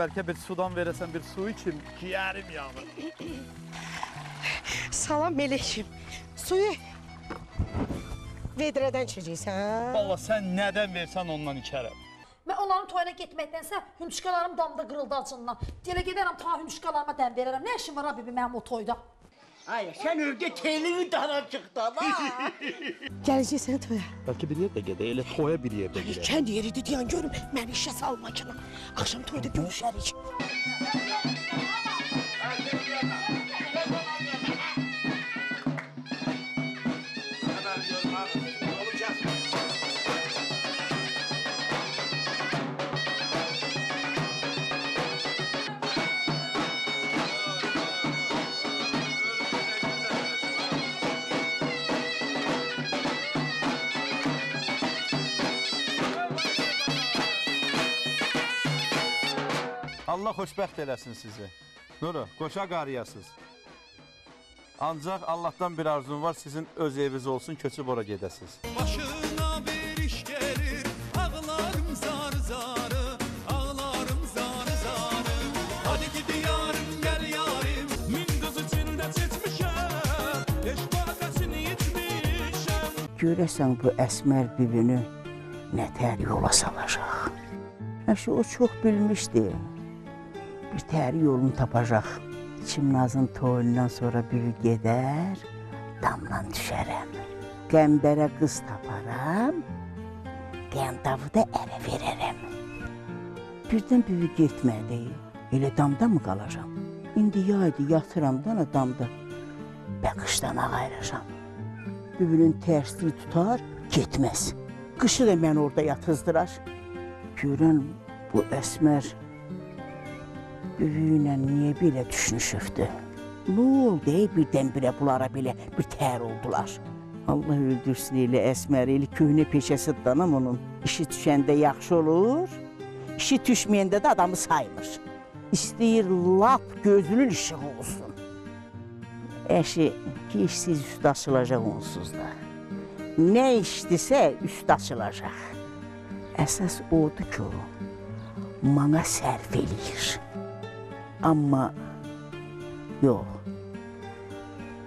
bəlkə bir sudan verəsən bir su içim. Ciğərim yanır. Salam Melek'im. Suyu vedrədən içəcəksən. Valla sən nədən versən ondan içərəm. Mən onların toyuna getməkdənsə hümüşkalarım damda qırıldı acından. Dilə gedərəm ta hümüşkalarıma dəm verərəm. Nə işim var abi mənim o toyda? Ay sen öyle telini dana çıktı ama. Gələcəksən toya. Bəlkə bir yerdə gedə, elə toya bir yerdə gedək. Kənd yeridir deyən görüm. Məni işə salma ki. Axşam toyda görüşərik. Allah xoşbəxt eləsin sizi. Nuru, qoşa qarıyasız. Ancaq Allahdan bir arzum var, sizin öz eviniz olsun, köçüb ora gedəsiz. Başına bir iş gelir Ağlarım zar zarı Ağlarım zar zarı Hadi gidi yarım gel yarim Min kız içinde çetmişem Leş bakasını içmişem Görəsən bu əsmər bibini nətər yola salacaq. Həşi o çox bilmişdi. Bir təri yolunu tapacaq. Çimnazın toyundan sonra bibi gedər, damdan düşərəm. Qəmbərə qız taparam, qəndavı da ərə verərəm. Birdən bibi getmədi. Elə damda mı qalacam? İndi yaydı, yatıram da damda. Bəqışdan ağayracam. Bibinin tərsini tutar, getməz. Qışı da məni orada yatızdırar. Görən bu əsmər büyüylə niyə belə düşünüşübdü? Nə oldu birdən-birə bunlara belə bir tər oldular? Allah öldürsün elə əsmər, elə köhnə peşəsi danam onun. İşi düşəndə yaxşı olur, işi düşməyəndə də adamı saymır. İstəyir lap gözünün işığı olsun. Əşi, işsiz üst açılacaq onsuz da. Nə işdisə üst açılacaq. Əsas odur ki, o mana sərf eləyir. Amma yox.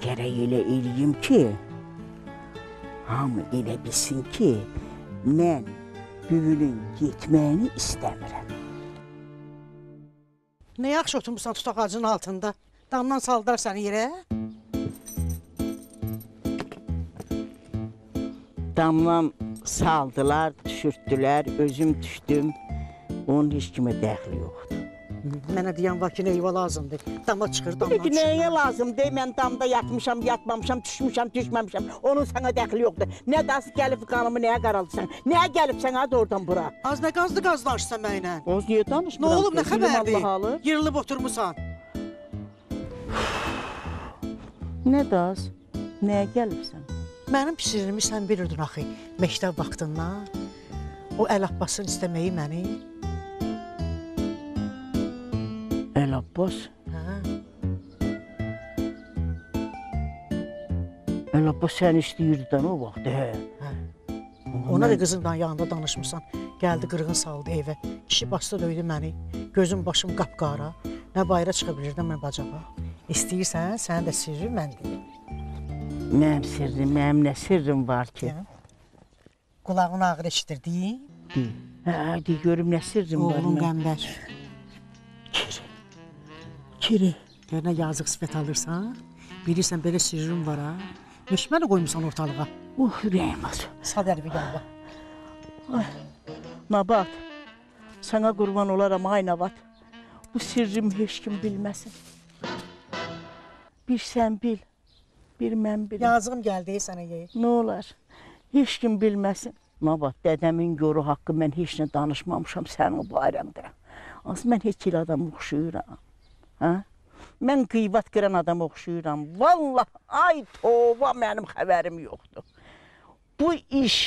Gərək elə eləyim ki, hamı elə bilsin ki, mən büyünün getməyini istəmirəm. Nə yaxşı oturmusan tutaq ağacının altında. Damdan saldılar səni yerə. Damdan saldılar, düşürtdülər, özüm düşdüm. Onun heç kimə dəxli yoxdur. Mənə deyən var ki, nə eyva lazımdır. Dama çıxır, damdan Peki çıxır. nəyə lazımdır? Mən damda yatmışam, yatmamışam, düşmüşəm, düşməmişəm. Onun sənə dəxli yoxdur. Nə das gəlib qanımı nəyə qaraldısan? Nəyə gəlib sənə də oradan bura? Az nə qazdı qazlaşsan mənlə. Oz niyə Nə danışmıram? olub, nə? Bilim Allah xəbərdir? Yırılıb oturmusan. Nə das? Nəyə gəlibsən? Mənim pişiririmi sən bilirdin axı, məktəb vaxtından. O Əl Abbasın istəməyi məni. Abbas. Hə? Əl Abbas sən istəyirdin o vaxt, hə. Ona da qızınla yanında danışmısan. Gəldi qırğın saldı evə. Kişi bastı döydü məni. Gözüm başım qapqara. Nə bayıra çıxa bilirdim mən bacağa. İstəyirsən, sənin də sirri mən deyim. Mənim sirrim, mənim nə sirrim var ki? Qulağın ağrı eşidirdi. Deyil. Hə, de görüm nə sirrim var Oğlum qəmbər. Kiri. Görünə yazıq sifət alırsan. Bilirsən belə sirrim var ha. Meşməni qoymusan ortalığa. Uh, ürəyim acı. Sad əlbi gəl bax. Nabat, sana qurban olaram ay Nabat. Bu sirrim heç kim bilməsin. Bir sən bil, bir mən bilim. Yazığım gəldi sənə yeyir. Nə olar? Heç kim bilməsin. Nabat, dədəmin yoru haqqı mən heç nə danışmamışam sənin barəndə. Az mən heç il adam oxşuyuram. Hə? Mən qıybat qıran adam oxşuyuram. Vallah, ay tova mənim xəbərim yoxdur. Bu iş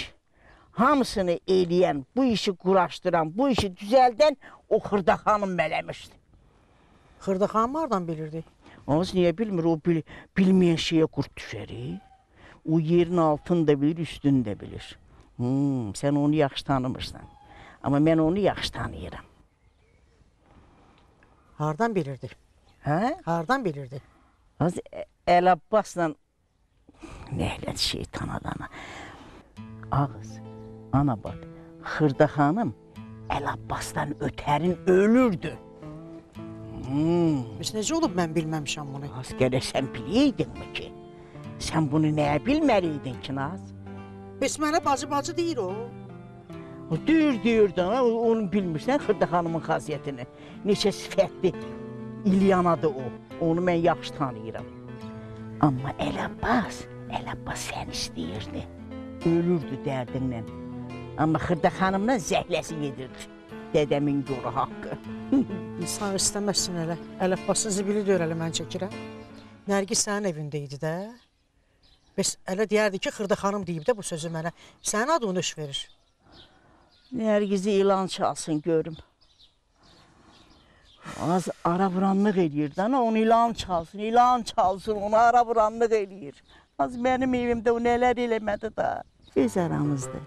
hamısını eləyən, bu işi quraşdıran, bu işi düzəldən o Xırda xanım mələmişdi. Xırda xan hardan bilirdi? Az niyə bilmir, o bil, bilməyən şeyə qurd düşər. O yerin altını da bilir, üstünü də bilir. Hmm, sən onu yaxşı tanımırsan. Amma mən onu yaxşı tanıyıram. Hardan bilirdi? Hə? Hardan bilirdi? Az Əl Abbasla nə elədi şeytan adamı. Ağız, ana bax, Xırda xanım Əl Abbasdan ötərin ölürdü. Hmm, Biz necə olub mən bilməmişəm bunu. az gərək sən biləydinmi ki? Sən bunu nəyə bilməliydin ki, Naz? Biz mənə bacı-bacı deyir o. O deyir, deyir onu bilmirsən Xırda xanımın xasiyyətini. Neçə sifətli İlyanadır o. Onu mən yaxşı tanıyıram. Amma Əl Abbas, Əl Abbas sən istəyirdi. Ölürdü dərdindən. Amma Xırda xanımla zəhləsi gedirdi. Dədəmin yoru haqqı. İnsan istəməzsin elə. Ələbbasın zibili döyərəli mən çəkirəm. Nərgiz sənin evində idi də. Bəs elə deyərdi ki, Xırda xanım deyib də bu sözü mənə. Sənin adını iş verir. Nərgizi ilan çalsın görüm. Az ara vuranlıq eləyir də, onu ilan çalsın, ilan çalsın, onu ara vuranlıq eləyir. Az mənim evimdə o nələr eləmədi də. Öz aramızdır.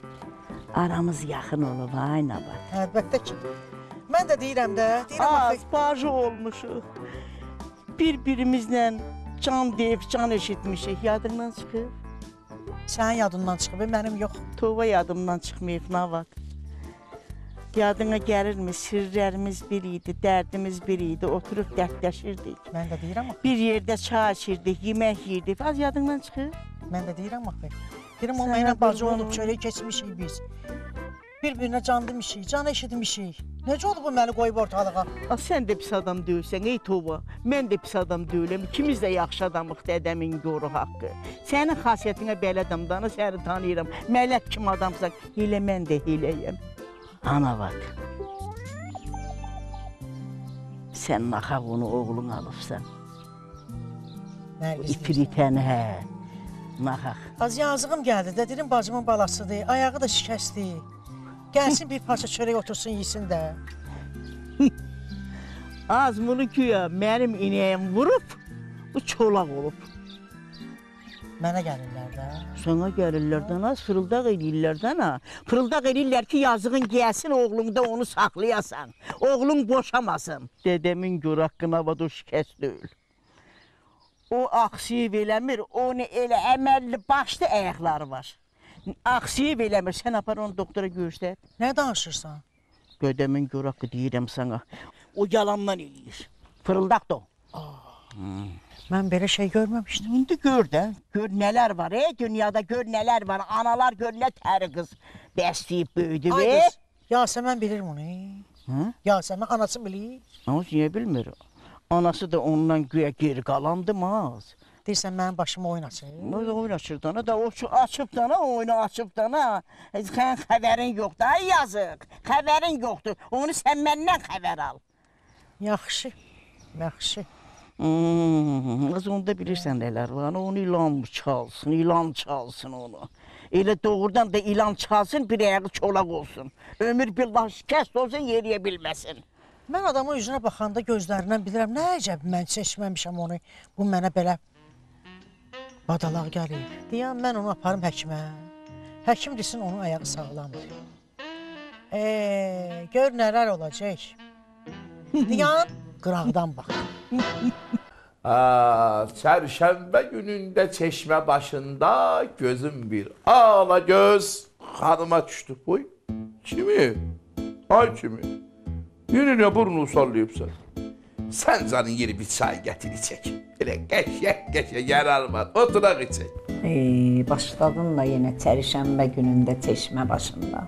Aramız yaxın olub, ay var. Əlbəttə ki. Mən də deyirəm də, deyirəm Az axı bacı olmuşuq. Bir-birimizlə can deyib, can eşitmişik. Yadından çıxıb. sənin yadından çıxıb, mənim yox. Tova yadımdan çıxmayıb, nə vaxt. Yadına gəlirmi? Sirrlərimiz bir idi, dərdimiz bir idi. Oturub dərdləşirdik. Mən də deyirəm axı. Bir yerdə çay içirdik, yemək yeyirdik. Az yadından çıxır. Mən də deyirəm axı. Deyirəm onunla ilə bacı olub, çörək keçmişik biz. Bir-birinə can demişik, can eşitmişik. Necə oldu bu məni qoyub ortalığa? A, sən də pis adam deyilsən, ey Tova. Mən də pis adam deyiləm. İkimiz də yaxşı adamıq, dədəmin yoru haqqı. Sənin xasiyyətinə belə adamdan səni tanıyıram. Mələk kim adamsan, elə mən də eləyəm. Ana bax. Sən naxaq onu oğlun alıbsan. Nərgiz. İfritəni hə. Naxaq. Az yazığım gəldi də, dedim bacımın balasıdır, ayağı da şikəstdir. Gəlsin bir parça çörək otursun yesin də. Az bunu güya mənim inəyim vurub, bu çolaq olub. Mənə gəlirlər də. Sənə gəlirlərdən az fırıldaq eləyirlərdən ha. Fırıldaq eləyirlər ki, yazığın gəlsin oğlunda onu saxlayasan. Oğlun boşamasın. Dədəmin gör haqqına vad o şikəst deyil. O aksiyib eləmir, onu elə əməlli başlı ayaqları var. Aksiyib eləmir, sən apar onu doktora göstər. Nə danışırsan? Dədəmin gör haqqı deyirəm sana. O yalandan eləyir. Fırıldaq da o. Mən belə şey görməmişdim. İndi gör də, gör nələr var, ey dünyada gör nələr var. Analar gör nə təri qız bəsləyib böyüdü Ay qız, Yasəmən bilir bunu. Hı? Yasəmən anası bilir. Ama niyə bilmir? Anası da ondan güya geri qalandı maz. Deyirsən mənim başıma oynasın. O da oynaşır dana da, o açıb dana, oyunu açıb dana. Sən xəbərin yoxdur, ay yazıq. Xəbərin yoxdur. Onu sən məndən xəbər al. Yaxşı. Yaxşı. Hmm, az onda bilirsən nələr var. Onu ilan çalsın, ilan çalsın onu. Elə doğrudan da ilan çalsın, bir ayağı çolaq olsun. Ömür billah şikəst olsun, yeriyə bilməsin. Mən adamın üzünə baxanda gözlərindən bilirəm, nə əcəb mən seçməmişəm onu. Bu mənə belə badalaq gəlir. Deyəm mən onu aparım həkimə. Həkim desin onun ayağı sağlamdır. Eee, gör nələr olacaq. Deyən qıraqdan bax. Aa, çərşənbə günündə çeşmə başında gözüm bir ağla göz xanıma düşdü. Boy, kimi? Ay kimi? Yine ne burnu sallayıbsan? Sən canın yeri bir çay gətir içək. Elə qəşək qəşək yarar var. Oturaq içək. Ey, başladın da yenə çərşənbə günündə çeşmə başında.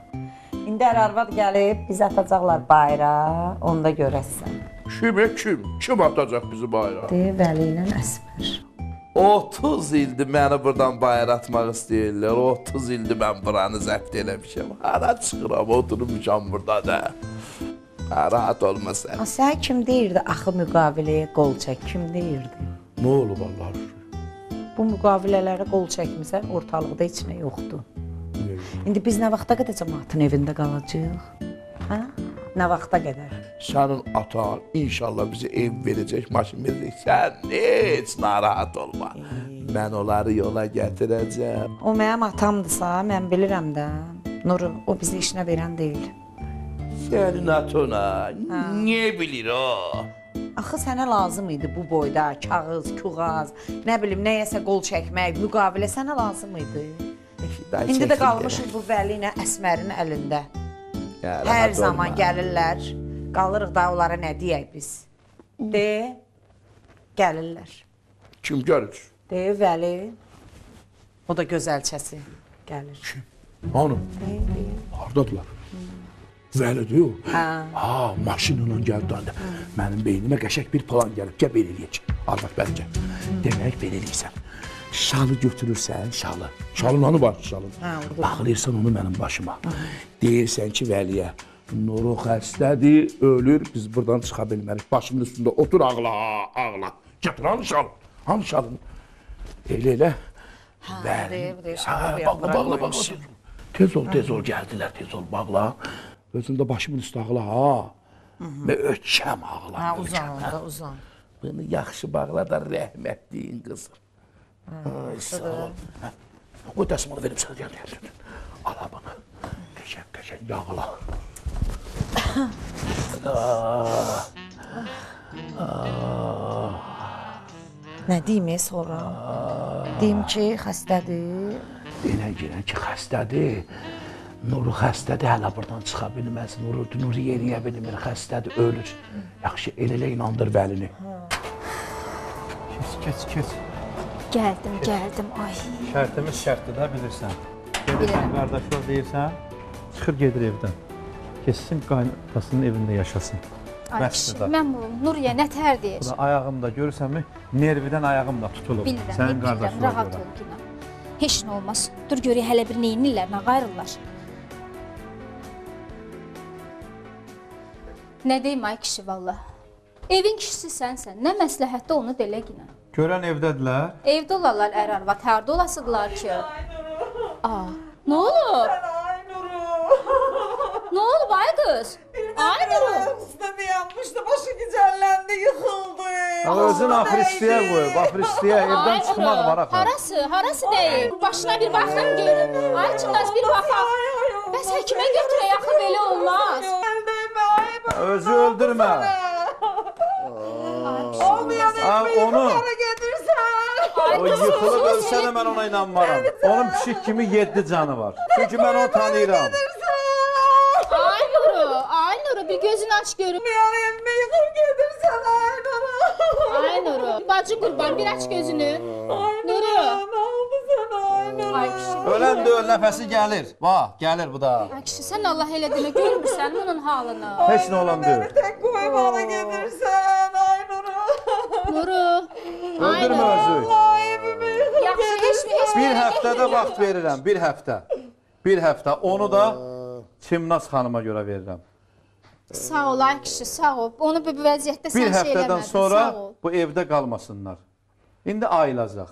İndi hər arvad gəlib bizi atacaqlar bayra, onda görəsən. Kimə kim? Kim atacaq bizi bayrağa? De Vəli ilə Əsmər. 30 ildir məni buradan bayır atmaq istəyirlər. 30 ildir mən buranı zəbt eləmişəm. Hara çıxıram, oturmuşam burada da. Ha, rahat olmasın. A sən kim deyirdi axı müqaviləyə qol çək? Kim deyirdi? Nə olub Allah şükür? Bu müqavilələrə qol çəkmisən, ortalıqda heç nə yoxdur. İndi biz nə vaxta qədər cəmaatın evində qalacağıq? Hə? Nə vaxta qədər? Sənin atan inşallah bizə ev verəcək, maşın verəcək. Sən heç narahat olma. Mən onları yola gətirəcəm. O mənim atamdırsa, mən bilirəm də. Nuru, o bizi işinə verən deyil. Sənin atana, niyə bilir o? Axı sənə lazım idi bu boyda kağız, kuğaz, nə bilim, nəyəsə qol çəkmək, müqavilə sənə lazım idi. İndi də qalmışıq bu Vəli ilə Əsmərin əlində. Ya, Hər rahat zaman olma. gəlirlər. Qalırıq da onlara nə deyək biz? De. Gəlirlər. Kim görür? De Vəli. O da gözəlçəsi gəlir. Hanım, De, de. hardadılar? Vəli diyor. Hə. Ha, maşınla gəldi anda. Mənim beynimə qəşəng bir plan gəlib. Gəl belə eləyək. Arvad bəli gəl. Demək belə eləyirsən. Şalı götürürsən, şalı. Şalın hanı var şalın? Hə. Bağlayırsan onu mənim başıma. Deyirsən ki, Vəliyə, Nuru xəstədir, ölür, biz buradan çıxa bilmərik. Başımın üstündə otur ağla, ağla. Gətir hanı şalın? Hanı şalın? Elə elə. Bəli. deyib, deyib, Hə, bağla, bağla, bağla. Tez ol, tez ol, gəldilər, tez ol, bağla. Özündə başımın üstə ağla, ha. Möhkəm ağla, Hə, uzan, da uzan. Bunu yaxşı bağla da rəhmətliyin qızı. Ay, sağ ol. Hə, O dəsmalı verim sənə, gəl, gəl. Ala bunu. Qəşəng, qəşəng yağla. Nə deyim sonra? Deyim ki, xəstədir. Denə girən ki, xəstədir. Nuru xəstədir, hələ buradan çıxa bilməz. Nuru, Nuru yeriyə bilmir, xəstədir, ölür. Yaxşı, elə-elə inandır Vəlini. Keç, keç, keç. Gəldim, gəldim. Ay. Şərtimiz şərtdir də bilirsən. Gedirsən qardaşlar deyirsən, çıxır gedir evdən. Keçsin qaynasının evində yaşasın. Ay, mən bu Nuriyə nə tər deyir? Bu da ayağımda görürsənmi? Nervidən ayağım da tutulub. Bilirəm, Sənin bilirəm, rahat ol günah. Heç nə olmaz. Dur görək hələ bir neynirlər, nə qayrırlar. Nə deyim ay kişi valla. Evin kişisi sənsən. Nə məsləhətdə onu delə ginə. Görən evdədilər. Evdə olarlar ər arvad, harda olasıdırlar ki? Aa, nə olub? Nə olub ay qız? Ay Nuru. Üstəmi yanmışdı, başı gicəlləndi, yıxıldı. Ama özün afristiyə qoyub, afristiyə evdən çıxmaq var axı. Harası, harası deyil? Başına bir baxım görüm. Ay Çınaz bir baxaq. Bəs həkimə götürək, axı belə olmaz. Özü öldürmə. Ha, onu o yıxılıb ölsə də mən ona inanmaram. Onun pişik kimi 7 canı var. Çünki mən onu tanıyıram. Ay Nuru, ay Nuru bir gözünü aç görüm. Ay Nuru, bacı qurban bir aç gözünü. Nuru. Ay kişi. Ölən də öl, nəfəsi gəlir. Bax, gəlir bu da. Ay kişi sən Allah elə demə görmürsən bunun halını. Heç nə olan deyil. Nuru. Ay Öldürmə Nuru. özü. Yaxşı heç mi heç Bir həftədə vaxt verirəm, bir həftə. Bir həftə. Onu da Çimnaz xanıma görə verirəm. Sağ ol ay kişi, sağ ol. Onu bu vəziyyətdə sən Bir şey həftədən eləmədin. sonra Sağ ol. bu evdə qalmasınlar. İndi ayılacaq.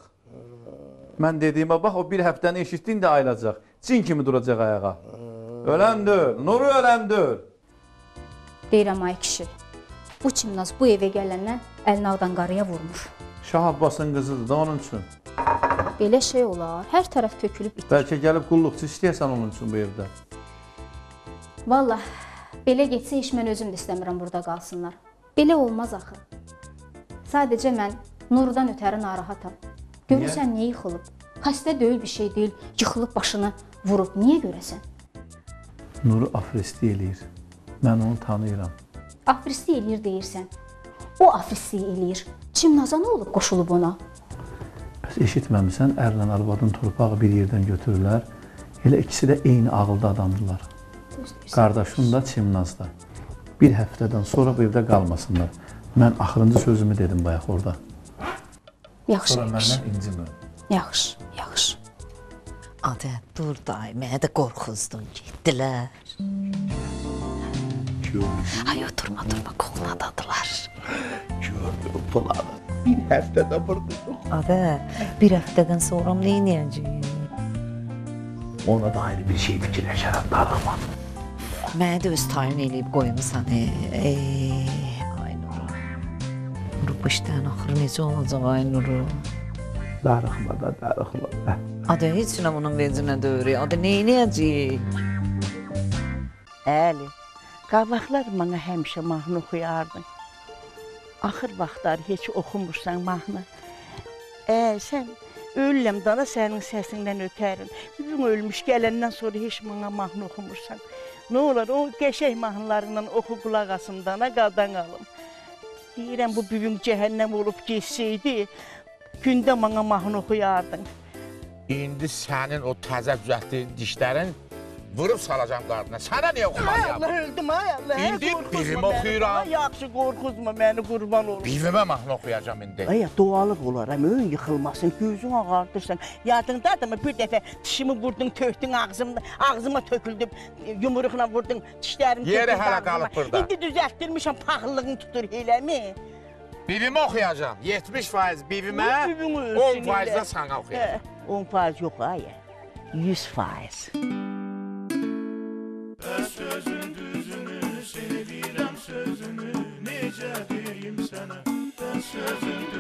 Mən dediyimə bax, o bir həftəni eşitdi, indi ayılacaq. Cin kimi duracaq ayağa. Öləndür, Nuru öləndür. Deyirəm ay kişi. Bu Çimnaz bu evə gələndən əlini ağdan qarıya vurmur. Şah Abbasın qızıdır da onun üçün. Belə şey olar. Hər tərəf tökülüb bitir. Bəlkə gəlib qulluqçu istəyəsən onun üçün bu evdə. Vallah belə getsə heç mən özüm də istəmirəm burada qalsınlar. Belə olmaz axı. Sadəcə mən Nurudan ötəri narahatam. Görürsən niyə yıxılıb? Xəstə deyil bir şey deyil. Yıxılıb başını vurub. Niyə görəsən? Nuru afristi eləyir. Mən onu tanıyıram. Afristi eləyir deyirsən. O afristi eləyir. Çimnaza nə olub qoşulub ona? Bəs eşitməmisən, ərlə arvadın torpağı bir yerdən götürürlər. Elə ikisi də eyni ağılda adamdılar. Qardaşım da Çimnaz da. Bir həftədən sonra bu evdə qalmasınlar. Mən axırıncı sözümü dedim bayaq orada. Yaxşı. Sonra məndən incimə. Yaxşı, yaxşı. Adə, dur day, mənə də qorxuzdun, getdilər. Ay, oturma, durma, qoğunadadılar. Gördüm planı. Bir həftədə burada yox. Adə, bir həftədən sonra nə edəcəyik? Ona da ayrı bir şey fikirləşərəm, darıxma. Mənə də öz tayin eləyib qoymusan. Ey, ay Nuru. Nuru bu işdən axırı necə olacaq ay Nuru? Darıxma da, darıxma. Adə heç nə bunun vecinə döyürük. Adə nə edəcəyik? Əli, qabaqlar mənə həmişə mahnı oxuyardın. axır vaxtlar heç oxumursan mahnı. Ə, sən ölürəm dana sənin səsindən ötərin. Bugün ölmüş gələndən sonra heç mənə mahnı oxumursan. Nə olar o qəşəng mahnılarından oxu qulaq asım dana qaldan qalım. Deyirəm bu bugün cəhənnəm olub geçsəydi, gündə mənə mahnı oxuyardın. İndi sənin o təzə düzəltdiyin dişlərin vurub salacam qardına. Sənə niyə oxumalıyam? Allah öldüm ay Allah. İndi bilim oxuyuram. Yaxşı qorxuzma məni qurban olum. Bivimə mahnı oxuyacam indi. Ay doğalıq olaram, ön yıxılmasın, gözün ağardırsan. Yadındadır mı bir dəfə dişimi vurdun, tökdün ağzımda, ağzıma töküldü, yumruqla vurdun, dişlərim Yeri töküldü hələ ağzıma. qalıb burda. İndi düzəltdirmişəm, paxıllığın tutur eləmi? Bivimə oxuyacam. 70% bivimə, Bu bivimi 10% ölsün də elə. sənə oxuyacam. Hə, 10 faiz yox ay. 100 faiz. Sözün düzünü sevirəm sözünü necə deyim sənə Ben sözün düzünü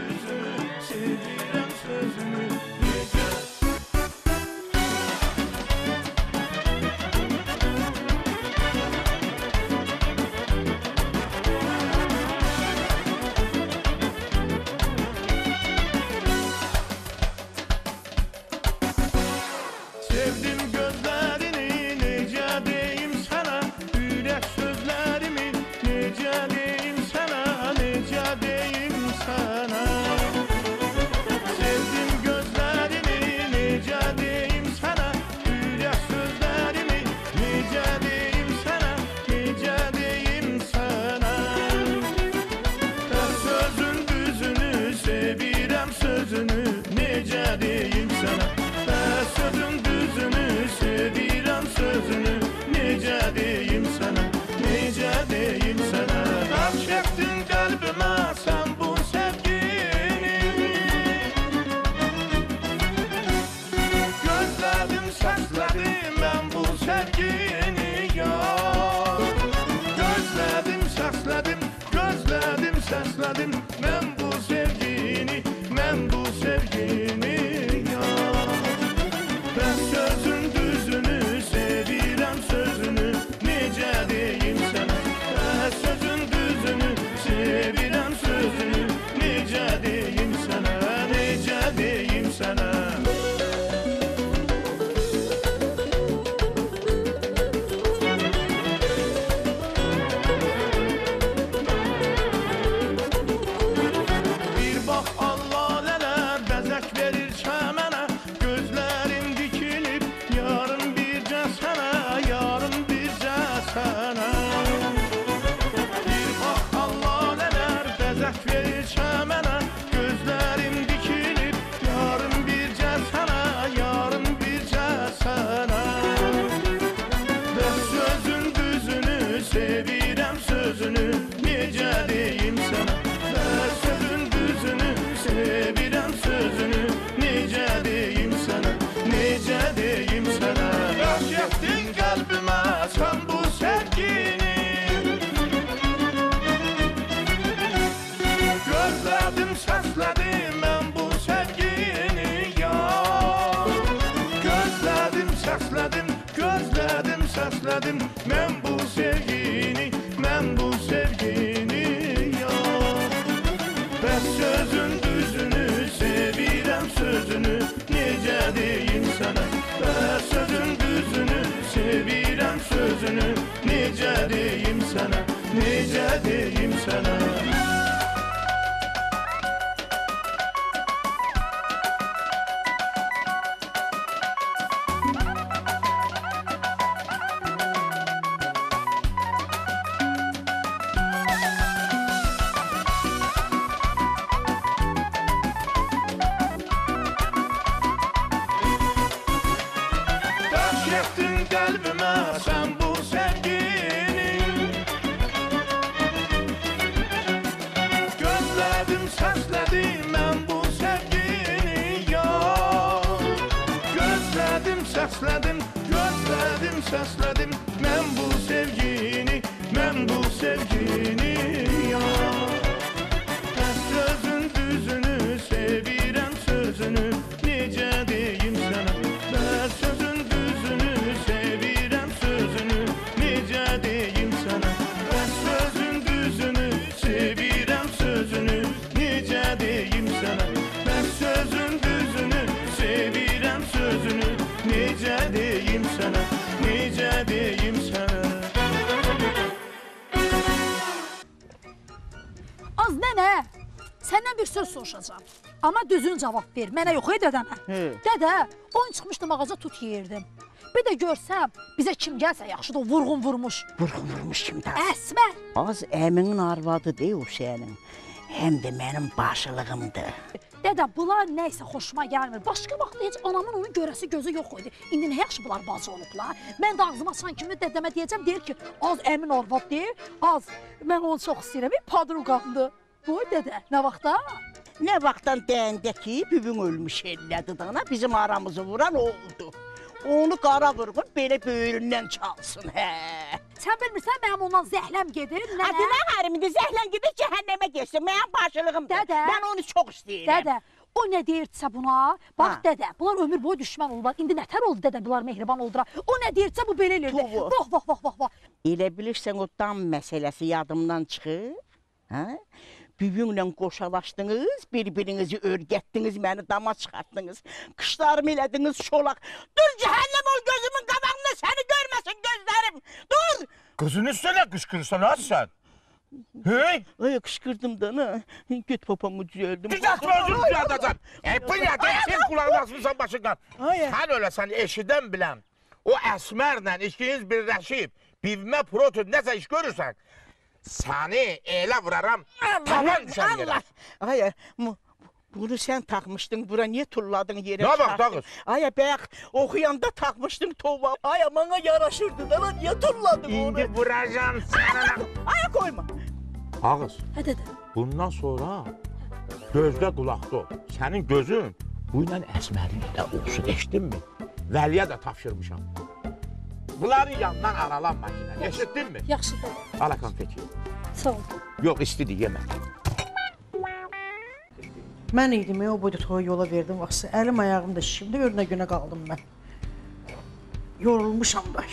cavab ver. Mənə yox, ey dədəmə. Dədə, oyun çıxmışdım ağaca tut yeyirdim. Bir də görsəm, bizə kim gəlsə yaxşıdır, vurğun vurmuş. Vurğun vurmuş kimdə? Əsmər. Az əminin arvadı deyil o sənin. Həm də mənim başılığımdır. Dədə, bunlar nə isə xoşuma gəlmir. Başqa vaxt heç anamın onu görəsi gözü yox idi. İndi nə yaxşı bunlar bacı olublar. Mən də ağzıma açan kimi dədəmə deyəcəm, deyir ki, az əmin arvad deyil, az. Mən onu çox istəyirəm, bir padruqamdır. Boy dədə, nə vaxtda? Nə vaxtdan deyəndə ki, bibim ölmüş ellədi dana, bizim aramızı vuran oldu. Onu qara qırğın belə böyründən çalsın, hə. Sən bilmirsən mənim ondan zəhləm gedir, nə? Adına harimdə zəhlən gedib cəhənnəmə getsin, mənim başılığımdır. Dədə. Mən onu çox istəyirəm. Dədə, o nə deyirsə buna? Bax Ha. dədə, bunlar ömür boyu düşmən oldular. İndi nətər oldu dədə, bunlar mehriban oldular. O nə deyirsə bu belə eləyir. Tuğu. Bax, bax, bax, bax, bax. Elə bilirsən o dam məsələsi yadımdan çıxır? Hə? Bibimlə qoşalaşdınız, bir-birinizi örgətdiniz, məni dama çıxartdınız. Qışlarımı elədiniz şolaq. Dur cəhənnəm ol gözümün qabağında səni görməsin gözlərim. Dur! Qızın üstünə qışqırsan ha sən. Hey! Ay qışqırdım da, nə? Göt papamı düzəldim. Bir dakika özür düzəldəcəm. Ey bu nə deyirsən qulağını asmısan başından. Ay. Sən öləsən eşidən bilən. O Əsmərlə ikiniz birləşib bivmə proton nəsə iş görürsən. Səni elə vuraram. Tavan düşər yerə. Ay, bu, bunu sən taxmışdın bura, niyə tulladın yerə? Nə vaxt çıxartdın? ağız? Ay, bayaq oxuyanda taxmışdın tova. Ay, mənə yaraşırdı da, lan, niyə tulladın onu? İndi vuracam sənə. Ay, qoyma. Ağız, Hə dədə. bundan sonra gözdə qulaqda ol. Sənin gözün bu ilə Əsmərin də olsun, eşitdinmi? Vəliyə də tapşırmışam. Bunların yanından aralanma yenə, eşitdinmi? Yaxşı dədə. Ala konfeti. Sağ ol. Yox, istidir, yemə. Mən idim, o boyda toya yola verdim vaxtı. Əlim ayağım da şişimdi, önünə günə qaldım mən. Yorulmuşam da.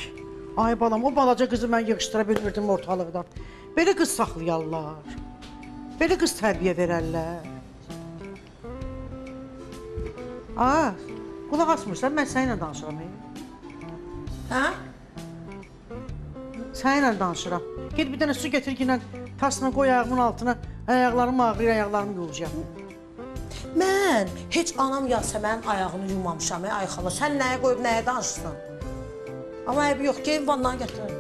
Ay balam, o balaca qızı mən yığışdıra bilmirdim ortalıqdan. Belə qız saxlayarlar. Belə qız tərbiyə verərlər. Aa, qulaq asmırsan, mən səninlə danışıram. ey. Hə? Səninlə danışıram. Get bir dənə su gətir ki, tasla qoy ayağımın altına. Ayaqlarım ağrıyır, ayaqlarımı yolacağam. Mən heç anam Yasəmənin ayağını yumamışam, ey ay xala. Sən nəyə qoyub nəyə danışırsan? Amma əbi yox, gedin vandan gətirin.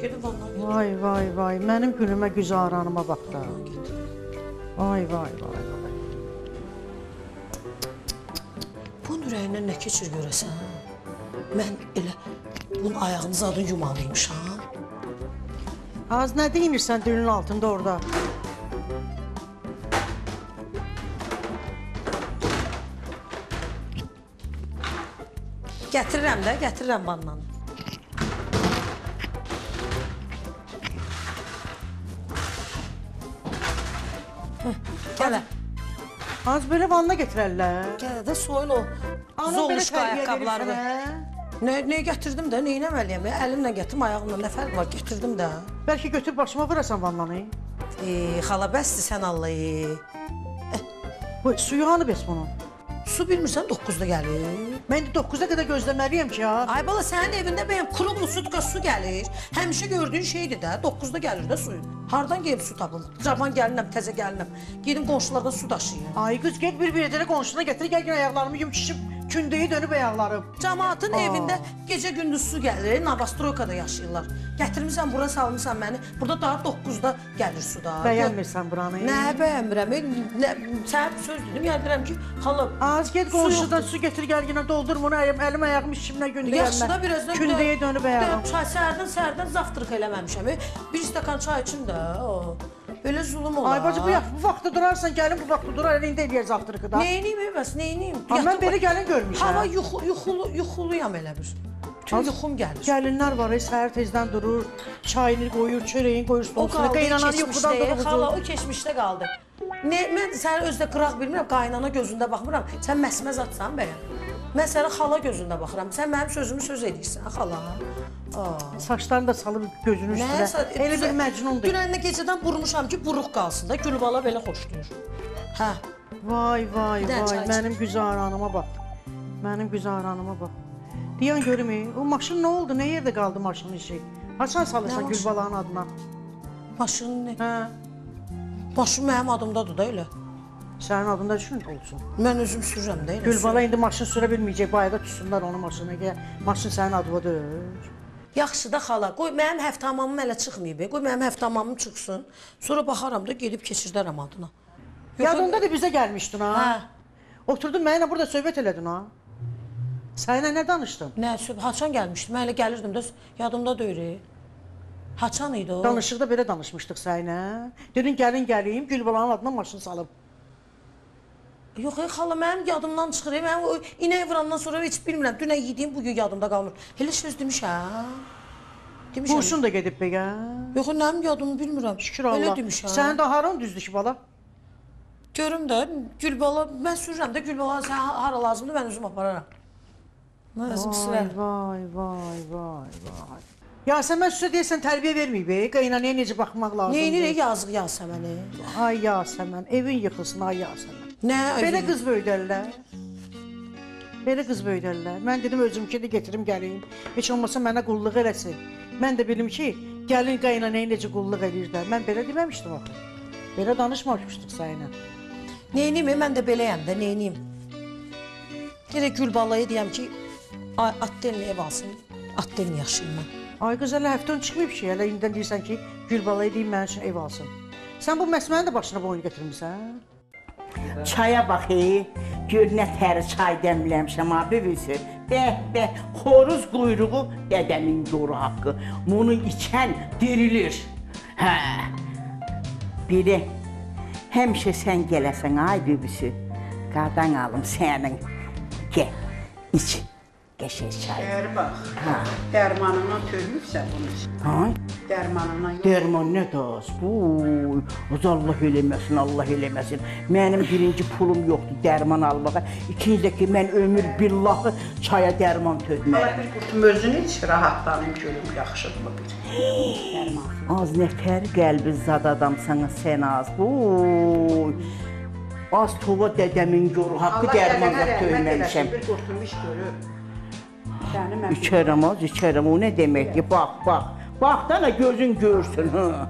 Gedin vandan gətirin. Vay vay vay, mənim günümə güzaranıma bax da. Vay vay vay vay. Bunun ürəyindən nə keçir görəsən? Mən elə bunun ayağını zadın yumalıymışam. Az nə deyirsən dünün altında orada? Gətirirəm də, gətirirəm vandan. Gələ. Az belə vanna gətirərlər. Gələ də soyun o tərbiyə ayaqqabılarını. Verirsən, Nə, nə gətirdim də, neyə əməliyəm? Əlimlə gətirdim, ayağımla nə fərq var? Gətirdim də. hə? Bəlkə götür başıma vurasan vannanı. E, xala bəsdir sən Allah. e. Bu suyu hanı bəs bunun? Su bilmirsən 9-da gəlir. Mən indi 9-a qədər gözləməliyəm ki, ha. Ay bala sənin evində bəyəm kruqlu sutka su gəlir. Həmişə gördüyün şeydir də, 9-da gəlir də su. Hardan gəlib su tapım? Cavan gəlinəm, təzə gəlinəm. Gedim qonşulardan su daşıyım. Ay qız get bir bir dənə qonşuna gətir, gəl gəl ayaqlarımı yum şişib, kündəyə dönüb ayaqlarım. Camaatın Aa. evində gecə gündüz su gəlir, Navastroykada yaşayırlar. Gətirmisən bura salmısan məni. Burada daha 9-da gəlir su da. Bəyənmirsən buranı? Nə bəyənmirəm? Nə səhər söz dedim, deyirəm ki, xala Az get qonşudan su gətir gəl yenə doldur bunu əlim, ayağım şişimlə gündəyəm Yaxşı da birazdan Kündəyə dönüb ayağım. Çay səhərdən səhərdən zavtrıq eləməmişəm. Bir stəkan çay içim də. o. Belə zulm olar. Ay bacı bu, yax- bu vaxtda durarsan, gəlin bu vaxtda durar, indi eləyər zavtırıqı da. Neyniyim bəs, neyniyim? Ha, mən belə gəlin görmüşəm. Hava yuxu, yuxulu, yuxuluyam elə bir. Tüm yuxum gəlir. Gəlinlər var, səhər tezdən durur, çayını qoyur, çörəyin qoyur qaldı qaynananı yuxudan keçmişdə, xala durur. o keçmişdə qaldı. Ne, mən səni özdə qıraq bilmirəm, qaynana gözündə baxmıram. Sən məsməz atsan bəyəm. Mən sənə xala gözündə baxıram. Sən mənim sözümü söz edirsən, xala. Saçlarını da salıb gözünün üstünə. Elə bir məcnundur. Dünəndə gecədən burmuşam ki, buruq qalsın da. Gülbala belə xoşlayır. Hə. Vay vay dənə vay, mənim güzaranıma bax. Mənim güzaranıma bax. Deyən görüm, e, o maşın nə oldu? Nə yerdə qaldı maşının işi? Haçan salırsan maşın? Gülbalanın adına? Maşın nə? Hə, Maşın mənim adımdadır da elə. sənin adında düşün olsun. Mən özüm sürürəm də elə. Gülbala indi maşın sürə bilməyəcək, bayıda tutsunlar onun maşını. Gəl, maşın sənin adına deyil. Yaxşı da xala, qoy mənim həftəmamım hələ çıxmayıb. Qoy mənim həftəmamım çıxsın. Sonra baxaram da gedib keçirdərəm adına. Yadında da bizə gəlmişdin ha. Hə. Oturdun mənimlə burada söhbət elədin ha. Səninlə nə danışdın? Nə, haçan gəlmişdim. Mən elə gəlirdim də yadımda deyir. Haçan idi o? Danışıqda belə danışmışdıq səninlə. Dedin gəlin gəlim, Gülbalanın adına maşın salıb. Yox, ey xala, mənim yadımdan çıxır. e, Mənim o inək vurandan sonra heç bilmirəm. Dünən yediyim bu gün yadımda qalmır. Elə söz demişəm. Demişəm. Qurşun da gedib be ya. Yox, mənim yadımı bilmirəm. Şükür Allah. Elə demişəm. Sənin də haran düzdür ki bala? Görüm də Gülbala, mən sürürəm də Gülbala sən hara lazımdır mən özüm apararam. Mən özüm Vay, vay, vay, vay. Yasəmən sizə deyirsən tərbiyə verməyib, qaynanaya necə baxmaq lazımdır. Neynir yazıq Yasəməni? Ay Yasəmən, evin yıxılsın ay Yasəmən. Nə? Belə qız böyüdərlər. Belə qız böyüdərlər. Mən dedim özümkini gətirim gəlim. Heç olmasa mənə qulluq eləsin. Mən də bilim ki, gəlin qaynanaya necə qulluq eləyirlər. Mən belə deməmişdim axı. Belə danışmamışdıq səninlə. Neyniyim, mən də beləyəm də, neyniyim? Gerək Gülbalaya deyəm ki, atdelini ev alsın, atdelini yaşayayım mən. Ay qız hələ həftən çıxmayıb ki, hələ indidən deyirsən ki, Gülbalaya deyim mənim üçün ev alsın. Sən bu məsələni də başına boyun gətirmisən? Çaya bax ey. Gör nə təri çay dəmləmişəm ha bibisi. Bəh, bəh, xoruz quyruğu dədəmin yoru haqqı. Bunu içən dirilir. Hə. Biri həmişə sən gələsən ay bibisi. Qadan alım sənin. Gəl, iç. Qəşəng çay. Əgər bax, Ha. dərmanından törmübsən bunu. Ha? Dərmanından yox. Derman nə? Uy, az Allah eləməsin, Allah eləməsin. Mənim birinci pulum yoxdur dərman almağa. İkinci də ki mən ömür billahı çaya dərman tökmərəm. bir qutum özünü iç, rahatlanım görüm yaxşıdırmı bir. Dərman. Az nətər qəlbi zad adamsan sən az. Uy. Az tova dədəmin yoru haqqı dərmanla tökməmişəm. Bir qutum iç görür. Səni mən İçərəm az, içərəm. O nə deməkdir? Bax, bax. Bax da gözün görsün, ha.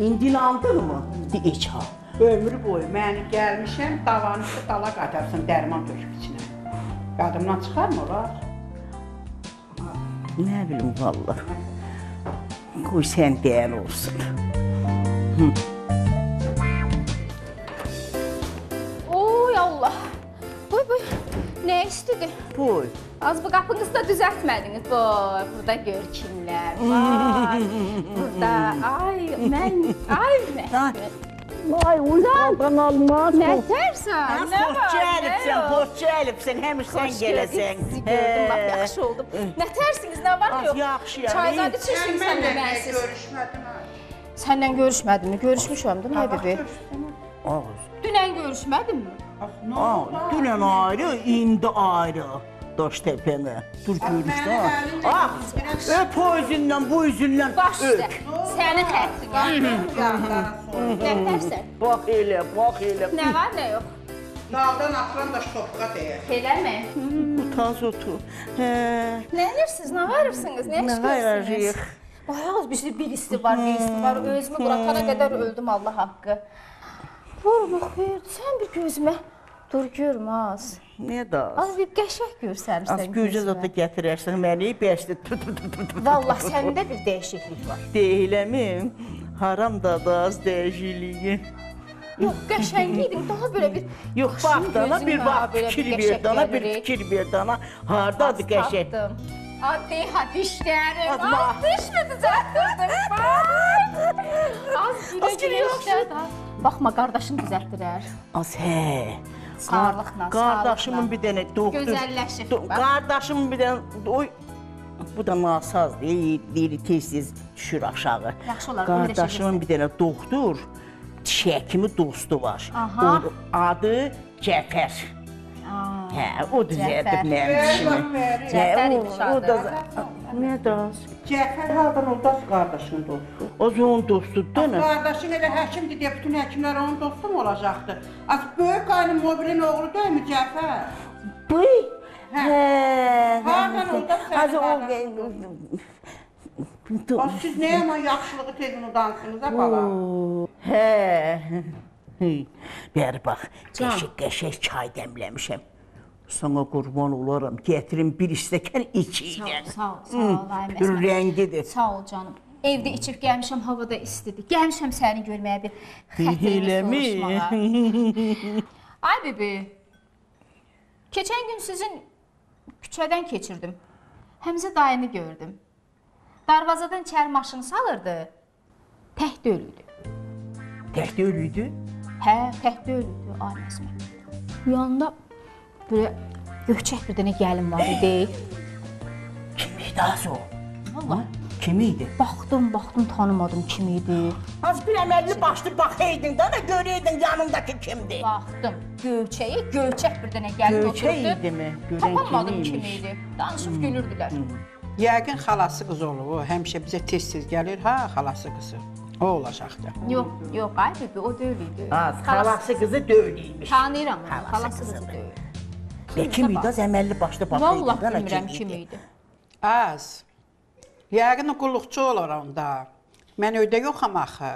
İndi inandınmı? De iç ha. ömrü boyu məni gəlmişəm, davanı üstə dala qatarsan dərman töküb içinə. Qadımdan çıxarmı olar? Nə bilim vallah. Qoy sən deyən olsun. Oy Boy. Az bu qapınızı da düzəltmədiniz. Boy, burada gör kimlər var. burada ay mən ay mən. Ay, uy, qaldan almaz. Nə tərsən? Nə var? Xoş gəlibsən, xoş gəlibsən, həmiş sən gələsən. Gördüm, bax yaxşı oldum. Nə tərsiniz, nə var yox? yaxşıyam, Çayzad ey. içirsiniz sən də mənsiz. görüşmədim. ha. Səndən görüşmədimmi? Görüşmüşəm də nə bibi? Ağız. Dünən görüşmədimmi? Aa, dünən ayrı, indi ayrı. Daş təpənə. Dur görüşdə. əlimlə Ah, biraz- öp o üzündən, bu üzündən. Baş üstə. Öp. Sənin xəttin. Nə tərsən? Bax elə, bax elə. Nə var, nə yox? Daldan atılan daş topuğa dəyər. Eləmi? Utaz otur. Hə. Nə edirsiniz? Nə varırsınız? Nə Nə iş varırıq? görürsünüz? Bayaq bir birisi var, birisi var. Özümü buraxana qədər öldüm Allah haqqı. Vur bax, verdi. Sən bir gözümə dur görüm az. Nə da? Az bir qəşəng göstərmirsən. Az gücə zata gətirərsən məni, bəsdir. Vallah səndə bir dəyişiklik var. Deyiləmi? Haram da da az dəyişikliyi. Yox, qəşəng idin. Daha belə bir Yox, bax dana bir bax fikir bir ver dana, bir fikir ver dana. Hardadır qəşəng? tapdım. Addi hadişlərim. Azma. Az düşmü düzəltdirdim. Az gülə gülə işlər. Baxma, qardaşın düzəltdirər. Az hə. Sağlıqla, Qardaşımın bir dənə doktor. Gözəlləşib, Do- bax. Qardaşımın bir dənə oy bu da nasaz deyil, deyir tez-tez düşür aşağı. Yaxşı olar, Qardaşımın bir dənə doktor diş həkimi dostu var. Aha. O adı Cəfər. Hə, o dişimi. Hə, Cəfər o- imiş o adı. da Nə das? Cəfər hardan oldu qardaşın dostu? O onun dostudur nə? Qardaşın elə həkimdir deyə bütün həkimlər onun dostu mu olacaqdı? Az böyük qaynım mobilin oğlu deyilmi Cəfər? Bu. Hə. Hardan orada Az o siz nə yaman yaxşılığı tezin udansınız ha bala? Hə. Bəri bax, qəşəng-qəşəng çay dəmləmişəm. Sana qurban olaram, gətirin bir stəkan içəylə. Sağ ol, sağ ol, ay Məsmə. Rəngidir. Sağ ol canım. Evdə içib gəlmişəm, havada istidir. Gəlmişəm səni görməyə bir xətrini soruşmağa. Ay bibi. Keçən gün sizin küçədən keçirdim. Həmzə dayını gördüm. Darvazadan içəri maşını salırdı. Tək ölüydü. Tək də ölüydü. Hə, tək ölüydü ay Məsmə. Yanında belə göçək bir dənə gəlin var idi. Kim idi az o? Vallahi Kim idi? baxdım, baxdım tanımadım kim idi. Az bir əməlli başlı baxaydın da, da görəydin yanındakı kimdir. Baxdım. Göyçəyi, göyçək bir dənə gəlin oturdu. idimi? Görən Tapamadım kim idi. Danışıb gülürdülər. Yəqin xalası qız olub o. Həmişə bizə tez-tez gəlir, ha, xalası qızı. O olacaqdı. Yox, yox, ay bibi, o deyil idi. Az, xalası qızı döylüymüş. Tanıyıram onu, Xalası qızı. deyil. Ya kim idi? Az əməlli başlı baxaydın Vallah da, da, bilmirəm kim idi. Az. Yəqin o qulluqçu olar onda. Mən öydə yoxam axı.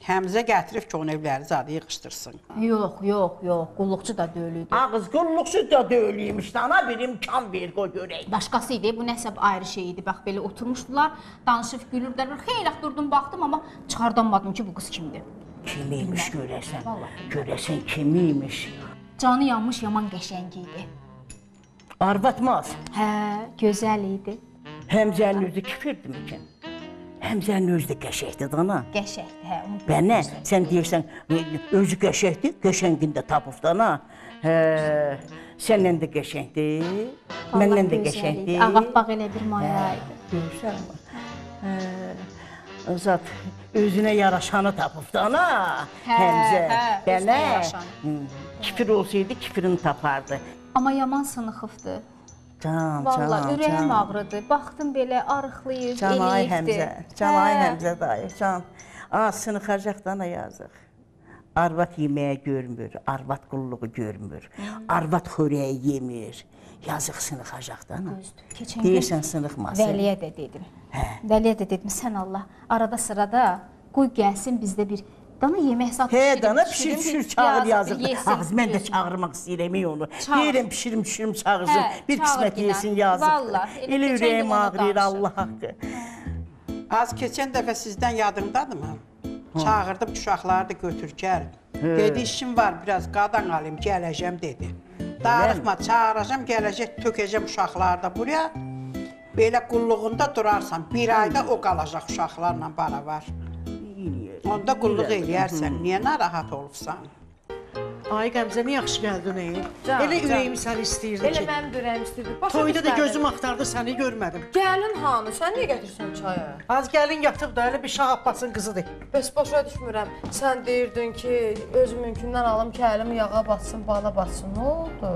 Həmzə gətirib ki, onun evləri zadı yığışdırsın. Yox, yox, yox, qulluqçu da deyil idi. Ağız qulluqçu da döylüymüş. Ana bir imkan ver, qoy görək. Başqası idi, bu nəsə ayrı şey idi. Bax belə oturmuşdular, danışıb gülürdülər. Xeyli durdum, baxdım amma çıxardamadım ki, bu qız kimdir. Kim imiş görəsən? Görəsən kim imiş? Canı yanmış yaman qəşəng idi. Arvatmaz. Hə, gözəl idi. Həmzənin özü kifirdir ki? Həmzənin özü də qəşəkdir dana. Qəşəngdir, hə. Bənə, sən deyirsən e, özü qəşəngdir, qəşəngin də tapıb dana. Hə, səndən də qəşəngdir, məndən də qəşəngdir. Ağappaq elə bir maya idi. Görürsən? Hə, Zat özünə yaraşanı tapıb da ana. Hə, Həmzə, hə, bənə. özünə yaraşanı. Kifir olsaydı kifirini tapardı. Amma yaman sınıxıbdı. Can, Vallahi can, ürəyim can. ağrıdı. Baxdım belə arıqlayır, Can ay eləyibdi. Həmzə, can ay Hə. Həmzə dayı, can. Aa, sınıxacaq da ana yazıq. Arvad yeməyə görmür, arvad qulluğu görmür, arvad xörəyi yemir. Yazıq sınıxacaq da gün Deyirsən sınıxmasın. Vəliyə də dedim. Vəliyə də dedim, sən Allah arada sırada qoy gəlsin bizdə bir dana yemək zad He dana pişirim, pişir pişirim, pişir çağır yesin, Ağız mən də çağırmaq istəyirəm onu. Deyirəm pişirim pişirim çağırsın. Bir qismət yesin yazıq. Vallahi, elə ürəyim ağrıyır. Allah haqqı. Az keçən dəfə sizdən yadımdadırmı? Çağırdım uşaqları da götür gəl. Dedi işim var, biraz qadan alayım, gələcəm dedi. Darıxma, çağıracam, gələcək, tökəcəm uşaqları da buraya. Belə qulluğunda durarsan, bir ayda o qalacaq uşaqlarla baravar. Onda qulluq eləyərsən, niyə narahat olubsan? Ay Qəmzə, nə yaxşı gəldin ey. Elə ürəyim səni istəyirdi Elə ki. mənim ürəyim istəyir. Başa Toyda da gözüm axtardı, səni görmədim. Gəlin hanı? Sən niyə gətirsən çaya? Az gəlin yatıb da, elə bir Şah Abbasın qızıdır. Bəs başa düşmürəm. Sən deyirdin ki, öz mümkündən alım ki, əlim yağa batsın, bala batsın. Nə oldu?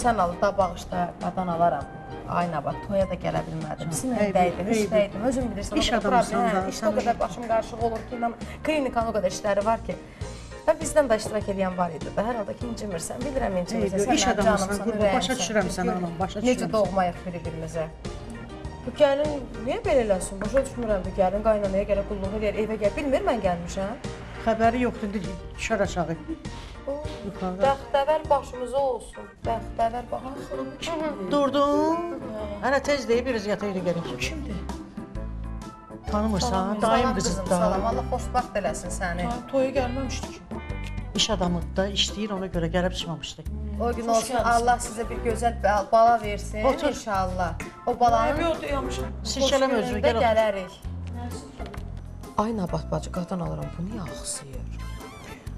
Sən al da bağışla, qadan alaram. Ay nə bax, toya da gələ bilmədim. Sinəydəydim, eybi. işdəydim. Özüm bilirsən. İş adamısan da, hə, İşdə o sən qədər başım qarışıq olur ki, inanın, klinikanın o qədər işləri var ki. Və bizdən də iştirak edən var idi. Hər halda ki, incimirsən, bilirəm incimirsən. Sən iş adamısan, qurban, başa düşürəm səni, anam, başa düşürəm Necə doğmayıq bir-birimizə. Bu gəlin niyə belə eləsin? Başa düşmürəm bu gəlin qaynanaya gələ qulluq eləyər, evə gəl. Bilmir mən gəlmişəm. Xəbəri yoxdur, indi düşər aşağı. Yuxarıda. Bəxtəvər başımıza olsun. Bəxtəvər bax. Durdun. Hələ tez deyib biraz yataydı gərək. Kimdir? Tanımırsan, dayım qızıdır. Salam, Allah xoşbəxt eləsin səni. Toya gəlməmişdi ki. İş adamıdır da, işləyir, ona görə gəlib çıxmamışdı. O gün olsun Allah sizə bir gözəl bal- bala versin Otur. inşallah. O balanın Yox, dayanmışam. Silkələm özünü, gəl otur. gələrik. Ay Nabat bacı, qadan alıram. Bu niyə ağsıyır?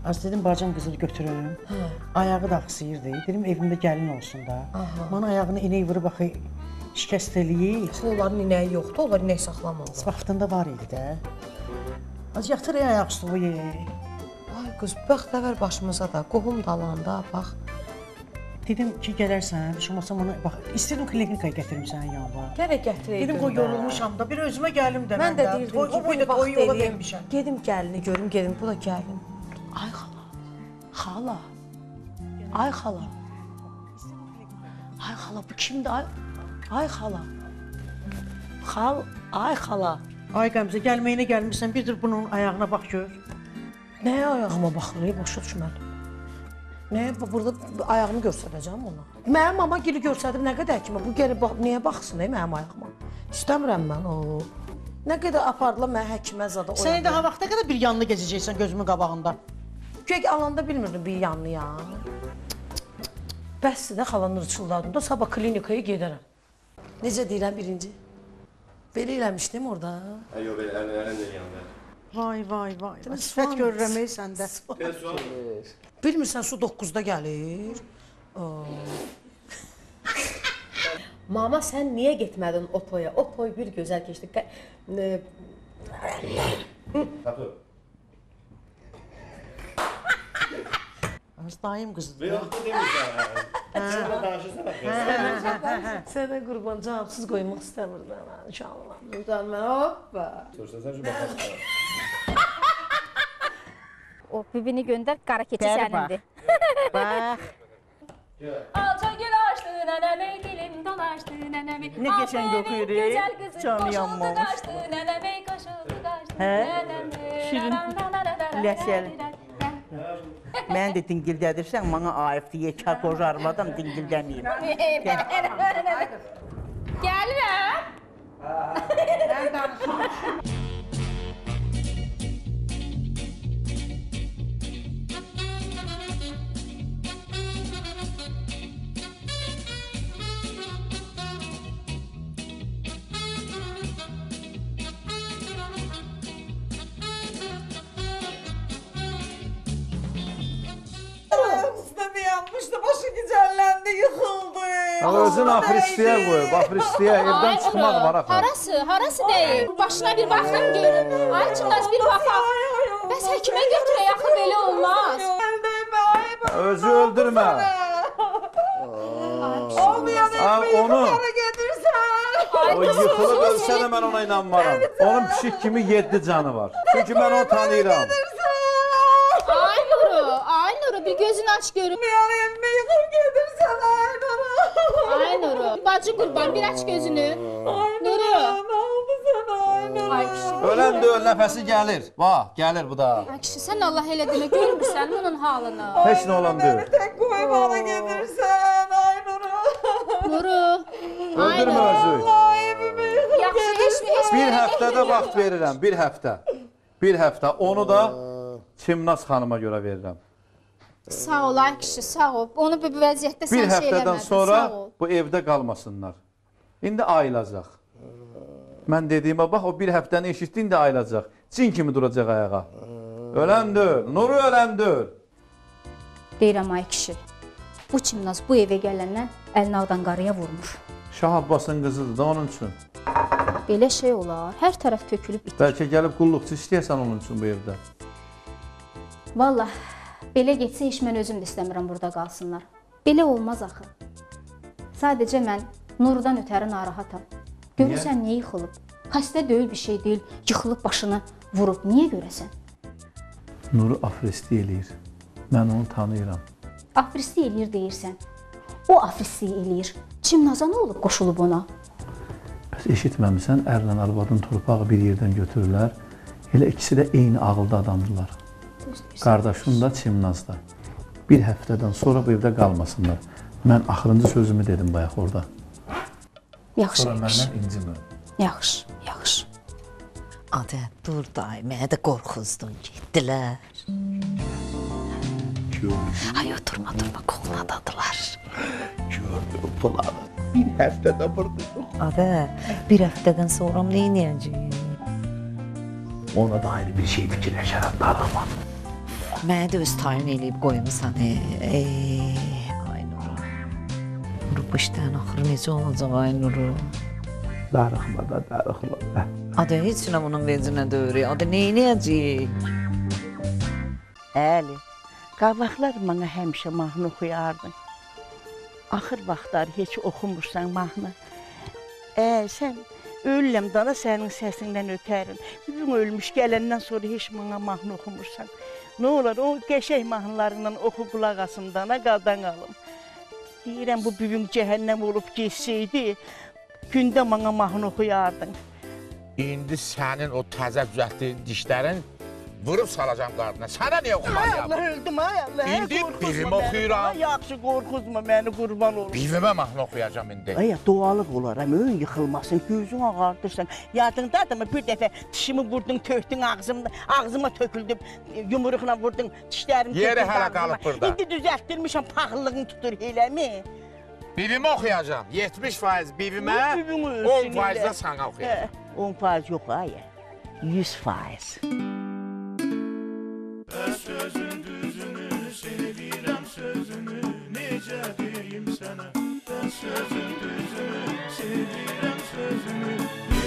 Az dedim bacım qızını götürüm. Hə. Ayağı da axsıyırdı. Dedim evimdə gəlin olsun da. Aha. Mənə ayağını inək vurub axı şikəst eləyir. Axı onların inəyi yoxdur, onlar inək saxlamırlar. Vaxtında var idi də. Az yatır ey ayaq üstü bu. Ay qız, bəxtəvər başımıza da, qohum dalanda, bax. Dedim ki gələrsən, olmasa mənə bax, istədim klinikaya gətirim sənin yanına. Gərək gətirəydim. Dedim qoy yorulmuşam da, bir özümə gəlim də Mən də deyirdim Toy- ki, o boyda bir vaxt eləyim. Gedim gəlini görüm, gedim. Bu da gəlin. Ay xala. Xala. Ay xala bu kimdir? Ay, ay xala. Xal, ay xala. Ay Qəmzə, gəlməyinə gəlmirsən, bir dur bunun ayağına bax gör. Nəyə ayağıma baxır, başa düşmədim. Nəyə bu- burada ayağımı göstərəcəm ona? Mənim mama gili göstərdim nə qədər kimi. Bu geri bax, niyə baxsın ey mənim ayağıma? İstəmirəm mən o. Nə qədər apardılar mən həkimə zada. Sən daha vaxta qədər bir yanlı gəzəcəksən gözümün qabağında. Kök alanda bilmirdim bir yanlı ya. Bəsdir də xalanın rıçıldadım da sabah klinikaya gedərəm. Necə deyirəm birinci? Belə eləmişdim orada. Yox, belə əl əlimlə yandı. Vay vay vay. Demək, Sifət görürəm ey səndə. Bilmirsən su 9-da gəlir. Mama sən niyə getmədin o toya? O toy bir gözəl keçdi. Tapı. Az dayım qızıdır. Yox, bu demirsən. Sən də danışırsan. Sənə qurban cavabsız qoymaq istəmirəm mən inşallah. Buradan mən hoppa. Soruşsan şu baxasın. O bibini göndər, qara keçi sənindir. Bax, Alça gül açdı, nənəmey dilim dolaşdı, nənəmey. Ne geçen okuyor, ey? Canı yanmamış. Nənəmey qaşıldı, qaçdı, Hə? nənəmey. Şirin, ləşəli. Mən də dingildədirsən, mənə ayıbdır, yekar qoca arvadan dingildəməyim. Gəlirəm. Üstümü Özün afristiyə qoyub, afristiyə evdən çıxmaq var axı. Harası, harası deyil? Başına bir baxım görüm. Ay Çimnaz bir baxaq. Bəs həkimə götürək, axı belə olmaz. Özü öldürmə. Ha, onu o yıxılıb ölsə də mən ona inanmaram. Onun pişik kimi 7 canı var. Çünki mən onu tanıyıram. Ay Nuru, ay Nuru bir gözünü aç görüm. Ay Nuru, bacı qurban bir aç gözünü. Nuru. Ay kişi, Ölən də öl, nəfəsi gəlir. Bax, gəlir bu da. ay kişi sən Allah elə demə görmürsən bunun halını. Heç nə olan deyil. Nuru. Ay Öldürmə Nuru. özü. Yaxşı, heç heç mi? Bir həftədə vaxt verirəm, bir həftə. Bir həftə. Onu da Çimnaz xanıma görə verirəm. Sağ ol ay kişi, sağ ol. Onu bu vəziyyətdə sən Bir şey həftədən eləmədin. sonra Sağ ol. bu evdə qalmasınlar. İndi ayılacaq. Mən dediyimə bax, o bir həftəni eşitdi, indi ayılacaq. Cin kimi duracaq ayağa. Öləndür, Nuru öləndür. Deyirəm ay kişi. Bu Çimnaz bu evə gələndən əlini ağdan qarıya vurmur. Şah Abbasın qızıdır da onun üçün. Belə şey olar. Hər tərəf tökülüb itir. Bəlkə gəlib qulluqçu istəyəsən onun üçün bu evdə. Vallah, belə getsə heç mən özüm də istəmirəm burada qalsınlar. Belə olmaz axı. Sadəcə mən Nurudan ötəri narahatam. Görürsən niyə yıxılıb? Xəstə deyil bir şey deyil, yıxılıb başını vurub. Niyə görəsən? Nuru afristi eləyir. Mən onu tanıyıram. Afristi eləyir deyirsən. O afristi eləyir. Çimnaza nə olub qoşulub ona? Bəs eşitməmisən, ərlə arvadın torpağı bir yerdən götürürlər. Elə ikisi də eyni ağılda adamdılar. Qardaşım da, Çimnaz da. Bir həftədən sonra bu evdə qalmasınlar. Mən axırıncı sözümü dedim bayaq orada. Yaxşı. Sonra məndən incimə. Yaxşı, yaxşı. Adə, dur day, mənə də qorxuzdun, getdilər. Ay, oturma, durma, qoğunadadılar. Gördüm bunları. Bir həftədə burada yox. Adə, bir həftədən sonra nə edəcəyik? Ona da ayrı bir şey fikirləşərəm, darıxma. Mənə də öz tayin eləyib qoymusan. Ey, ay Nuru. Nuru bu işdən axırı necə olacaq ay Nuru? Darıxma da, darıxma. Adə heç nə bunun vecinə. Adə nə edəcəyik? Əli, qabaqlar mənə həmişə mahnı oxuyardın. Axır vaxtlar heç oxumursan mahnı. Ə, sən ölürəm dana sənin səsindən ötərin. Bir gün ölmüş gələndən sonra heç mənə mahnı oxumursan. Nə olar o qəşəng mahnılarından oxu qulaq asım dana qaldan qalım. Deyirəm bu bugün cəhənnəm olub geçsəydi, gündə mənə mahnı oxuyardın. İndi sənin o təzə düzəltdiyin dişlərin vurub salacam qardına. Sənə niyə oxumalıyam? Allah öldüm ay Allah. İndi məni. oxuyuram. Yaxşı qorxuzma məni qurban olum. Bivimə mahnı oxuyacam indi. Ay dualıq olaram, ön yıxılmasın, gözün ağardırsan. Yadındadır mı bir dəfə dişimi vurdun, tökdün ağzımda, ağzıma töküldü, yumruqla vurdun, dişlərim Yeri töküldü hələ ağzıma. qalıb burda. İndi düzəltdirmişəm, paxıllığın tutur eləmi? Bivimə oxuyacam. 70% bivimə, Bu bivimi 10% ölsün də elə. sənə oxuyacam. 10 faiz yox ay. 100 faiz. Sözün düzünü sevirəm sözünü necə deyim sənə Ben sözün düzünü sevirəm sözünü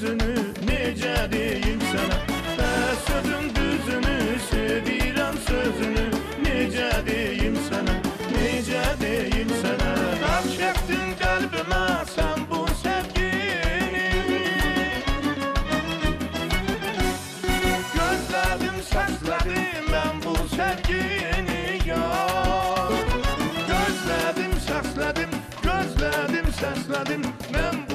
sözünü necə deyim sənə Ben sözün düzünü sevirəm sözünü necə deyim sənə necə deyim sənə Tab çəkdin qəlbimə sən bu sevgini. Gözlədim səslədim mən bu sevgini ya Gözlədim, səslədim, gözlədim, səslədim Mən bu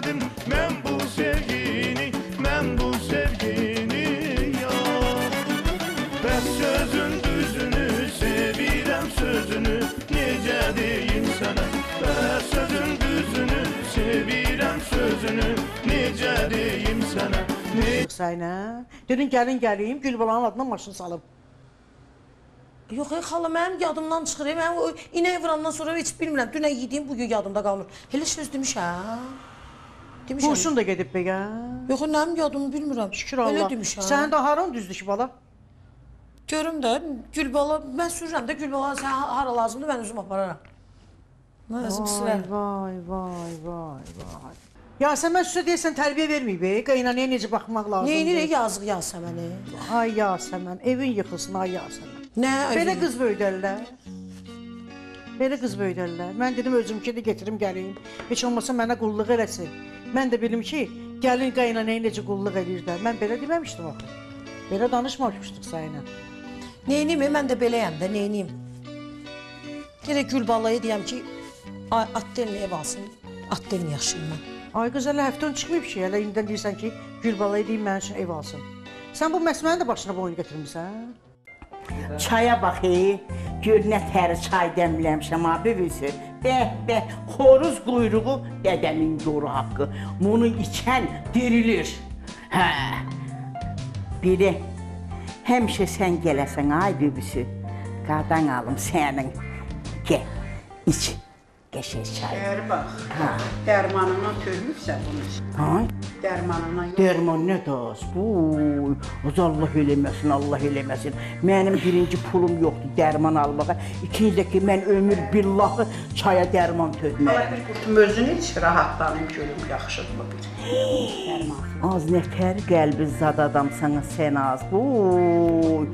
səslədim Mən bu sevgini, mən bu sevgini ya Bəs sözün düzünü, sevirəm sözünü Necə deyim sənə Bəs sözün düzünü, sevirəm sözünü Necə deyim sənə Ne Sənə. Dedin gəlin gəlim, Gülbalanın adına maşın salıb. Yox, ey xala, mənim yadımdan çıxır. Mənim o inək vurandan sonra heç bilmirəm. Dünən yediyim bugün yadımda qalmır. Elə söz demişəm. Demişəm. Qurşun da gedib be ya. Yox, mənim yadımı bilmirəm. Şükür Allah. Elə demişəm. Sənin də harın düzdür ki bala? Görüm də Gülbala, mən sürürəm də Gülbala sən hara lazımdır, mən özüm apararam. Lazım sizə? Vay, vay, vay, vay. Yasəmən sizə deyirsən tərbiyə verməyib, qaynanaya necə baxmaq lazımdır. Neynir yazıq Yasəməni? Ay Yasəmən, evin yıxılsın ay Yasəmən. Nə? Belə qız böyüdərlər. Belə qız böyüdərlər. Mən dedim özümkini də gətirim gəlim. Heç olmasa mənə qulluq eləsin. Mən də bilim ki, gəlin qaynanaya necə qulluq eləyirlər. Mən belə deməmişdim axı. Belə danışmamışdıq səninlə. Neyniyim, mən də beləyəm də, neyniyim? Gerək Gülbalaya deyəm ki, ay atdelini ev alsın, atdelini yaşayım mən. Ay qız hələ həftə ön çıxmayıb ki, hələ indidən deyirsən ki, Gülbalaya deyim mənim üçün ev alsın. Sən bu məsələni də başına boyun gətirmisən? Çaya bax ey, gör nə təri çay dəmləmişəm ha bibisi. Bəh, bəh, xoruz quyruğu dədəmin yoru haqqı. Bunu içən dirilir. Hə. Biri Həmişə sən gələsən ay bibisi. Qadan alım sənin. Gəl, iç. Qəşəng çay. Bəri bax. Ha. Dərmanından törmübsən bunu. Ha? Dərmanından yox. Derman nə das? Bu, Allah eləməsin, Allah eləməsin. Mənim birinci pulum yoxdur dərman almağa. İkinci də ki, mən ömür billahı çaya dərman tökmərəm. bir qutum özünü iç, rahatlanım görüm yaxşıdırmı bir. Dərman. Az nətər qəlbi zad adamsan sən az. Bu,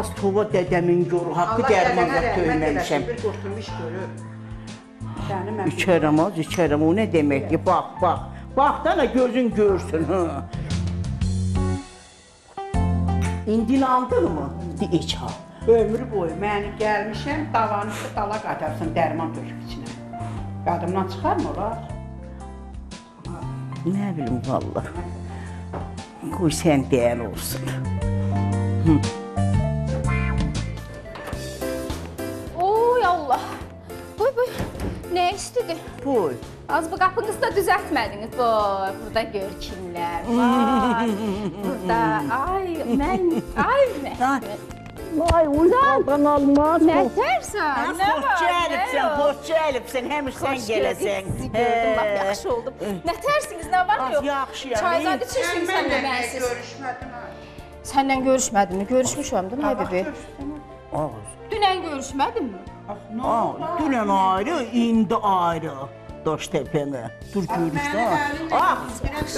az tova dədəmin gör haqqı dərmanla tökməmişəm. Bir qutum iç görüm. Mən İçərəm az, içərəm. O nə deməkdir? Bax, bax. Bax da nə gözün görsün, ha. İndi inandınmı? İndi iç ha. ömrü boyu məni gəlmişəm, davanı üstə dala qatarsan dərman töküb içinə. Qadımdan çıxarmı olar? Nə bilim vallah. Qoy sən deyən olsun. Oy İstidir? Boy. Az bu qapınızı da düzəltmədiniz. Boy, burada gör kimlər var. burada ay mən ay mən. Vay, uy, qaldan almaz. Nə tərsən? Nə Xoş gəlibsən, xoş gəlibsən, həmiş sən gələsən. Sizi gördüm, bax yaxşı oldu. Nə tərsiniz, nə var yox? yaxşıyam, Çay ey. zad içirsiniz sən də mənsiz. görüşmədim ha. Səndən görüşmədimmi? Görüşmüşəm də nə bibi? Ağız. Dünən görüşmədimmi? Aa, dünən ayrı, indi ayrı. Daş təpənə. Dur görüşdə. Ah,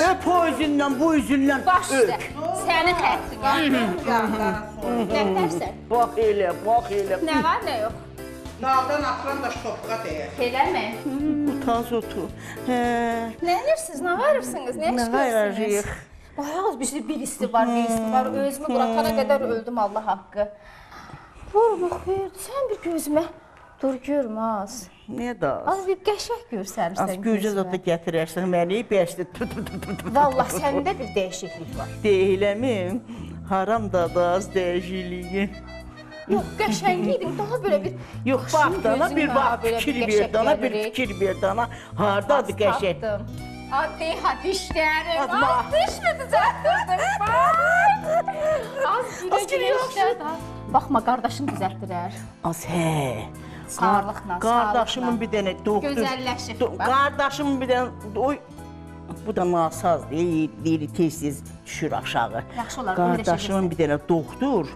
öp o üzündən, bu üzündən. Baş üstə. öp. Sənin xəttinə. Nə tərsən? Bax elə, bax elə. Nə var, nə yox? Dağdan atılan daş topuğa dəyər. Eləmi? Utaz otur. Hə. Nə edirsiniz, nə varırsınız, nə Nə iş qayırıq? görürsünüz? Bayaq bir birisi var, birisi var. Özümü buraxana qədər öldüm Allah haqqı. Vur baxır, sən bir gözümə dur görüm az. Nə da? Az bir qəşəng görsənirsən. Az gözə zata gətirərsən məni, bəsdir. Vallah səndə bir dəyişiklik var. Deyiləmi? Haram da da az dəyişikliyi. Yox, qəşəng idin, daha belə bir Yox, bax dana bir bax fikir bir ver, dana bir fikir ver, dana. Hardadır qəşəng? Tapdım. Hadi işlərim. Azma. Az düşmü düzəltdirdim. Bax. Az gülə gülə işlər. Baxma, qardaşın düzəltdirər. Az hə. Sağlıqla, Qardaşımın bir dənə doktor. Gözəlləşir, Do- bax. Qardaşımın bir dənə oy bu da nasaz deyil, deyir tez-tez düşür aşağı. Yaxşı olar, Qardaşımın bir dənə doktor,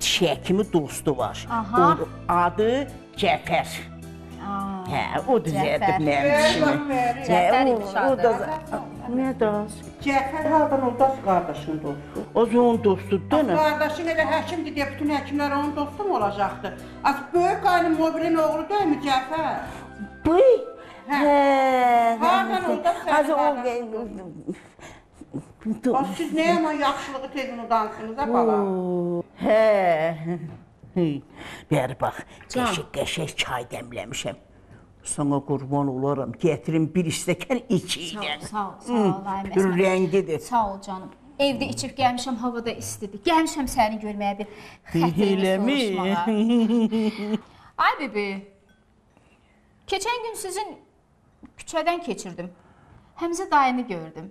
diş həkimi dostu var. Aha. O adı Cəfər. Hə, o dişimi. Hə, Cəfər o- o da Nə das? Cəfər hardan oldu qardaşın dostu? O onun dostudur da nə? Qardaşın elə həkimdir deyə bütün həkimlər onun dostu mu olacaqdı? Az böyük qaynım mobilin oğlu deyilmi Cəfər? Bu? Hə. Hardan oldu Az o siz nə yaman yaxşılığı tez unudansınız ha bala? Hə. Bəri bax, qəşəng çay dəmləmişəm. Sana qurban olaram, gətirin bir stəkan içəylə. Sağ ol, sağ ol, ay Bir Məsmə. rəngidir. Sağ ol canım. Evdə içib gəlmişəm, havada istidir. Gəlmişəm səni görməyə bir xətrini Eləmi? soruşmağa. Ay bibi. Keçən gün sizin küçədən keçirdim. Həmzə dayını gördüm.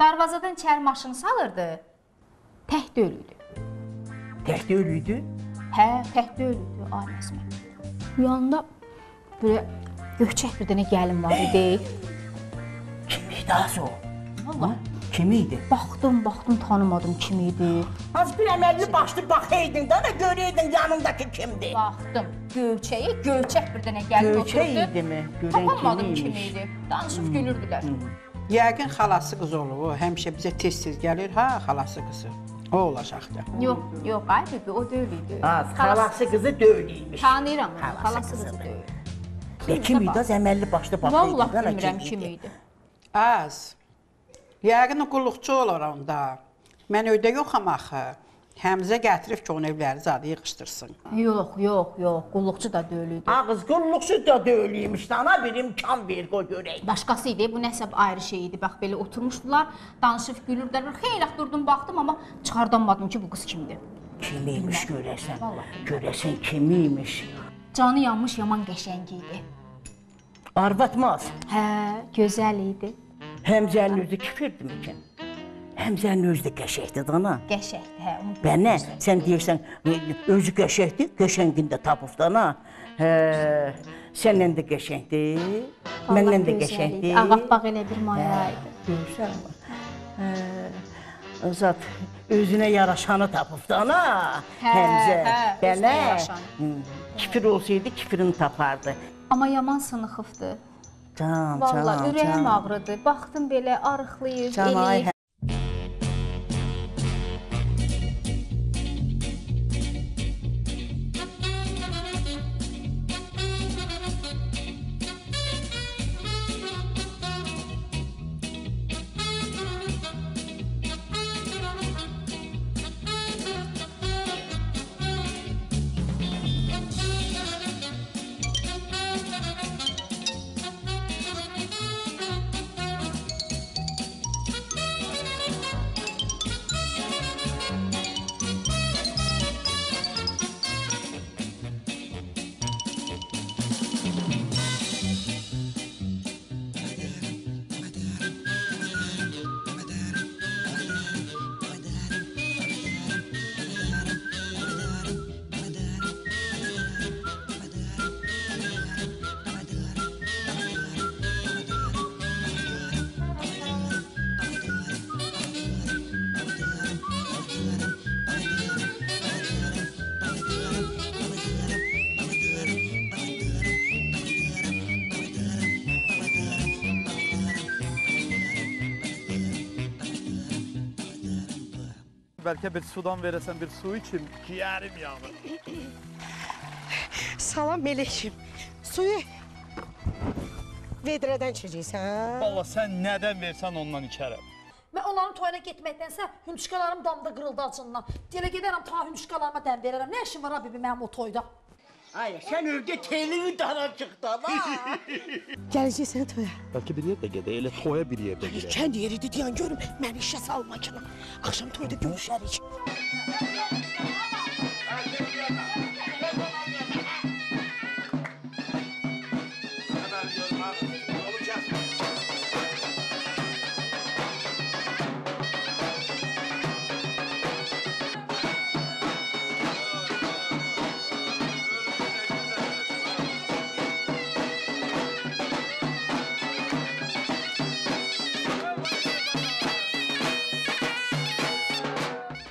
Darvazadan içəri maşını salırdı. Tək ölüydü. Tək ölüydü. Hə, tək ölüydü, ay Məsmə. Yanında belə göçək bir dənə gəlin var idi. Kim idi az o? Vallahi Kim idi? baxdım, baxdım tanımadım kim idi. Az bir əməlli başlı baxaydın da, nə görəydin yanındakı kimdir? Baxdım. Göyçəyi, göyçək bir dənə gəlin oturdu. idimi? Görən Tapamadım kim idi. Danışıb gülürdülər. Yəqin xalası qız olub o. Həmişə bizə tez-tez gəlir, ha, xalası qızı. O olacaqdı. Yox, yox, ay bibi, o deyil idi. Az, xalası qızı döylüymüş. Tanıyıram onu, Xalası qızı. deyil. Və kim idi? Az əməlli başlı baxaydın Vallah da, nə bilmirəm kim idi. Az. Yəqin o qulluqçu olar onda. Mən öydə yoxam axı. Həmzə gətirib ki, onun evləri zadı yığışdırsın. Yox, yox, yox, qulluqçu da deyil idi. Ağız qulluqçu da döylüymüş. Ana bir imkan ver, qoy görək. Başqası idi, bu nəsə ayrı şey idi. Bax belə oturmuşdular, danışıb gülürdülər. Xeyli durdum, baxdım amma çıxardamadım ki, bu qız kimdir. Kim imiş görəsən? Görəsən kim imiş? Canı yanmış yaman qəşəng idi. Arvatmaz. Hə, gözəl idi. Həmzənin özü kifirdir ki? Həmzənin özü də qəşəngdir dana. Qəşəngdir, hə, Bənə, sən deyirsən e, özü qəşəngdir, qəşəngini də tapıb dana. Hə, səndən də qəşəngdir, məndən də qəşəngdir. Ağappaq elə bir maya idi. Görürsən? Hə, Zat özünə yaraşanı tapıb dana. Hə, Həmzə, hə, bənə. Kifir olsaydı kifirini tapardı. Amma yaman sınıxıbdı. Can, Vallahi can, ürəyim can. ağrıdı. Baxdım belə arıqlayır, eləyir. Bəlkə bir sudan verəsən bir su içim, ciyərim yanır. Salam Melek'im. Suyu vedrədən içəcəksən. Valla sən nədən versən ondan içərəm. Mən onların toyuna getməkdənsə hünçkalarım damda qırıldı acından. Dilə gedərəm ta hünçkalarıma dəm verərəm. Nə işim var abi mənim o toyda? Ay, sən öldü telini daracıqda la. Gələcəksən toya. Bəlkə bir yerdə gedə, elə toya bir yerdə gedək. Kənd yeridir deyən görüm. Məni işə salma ki. Axşam toyda görüşərik.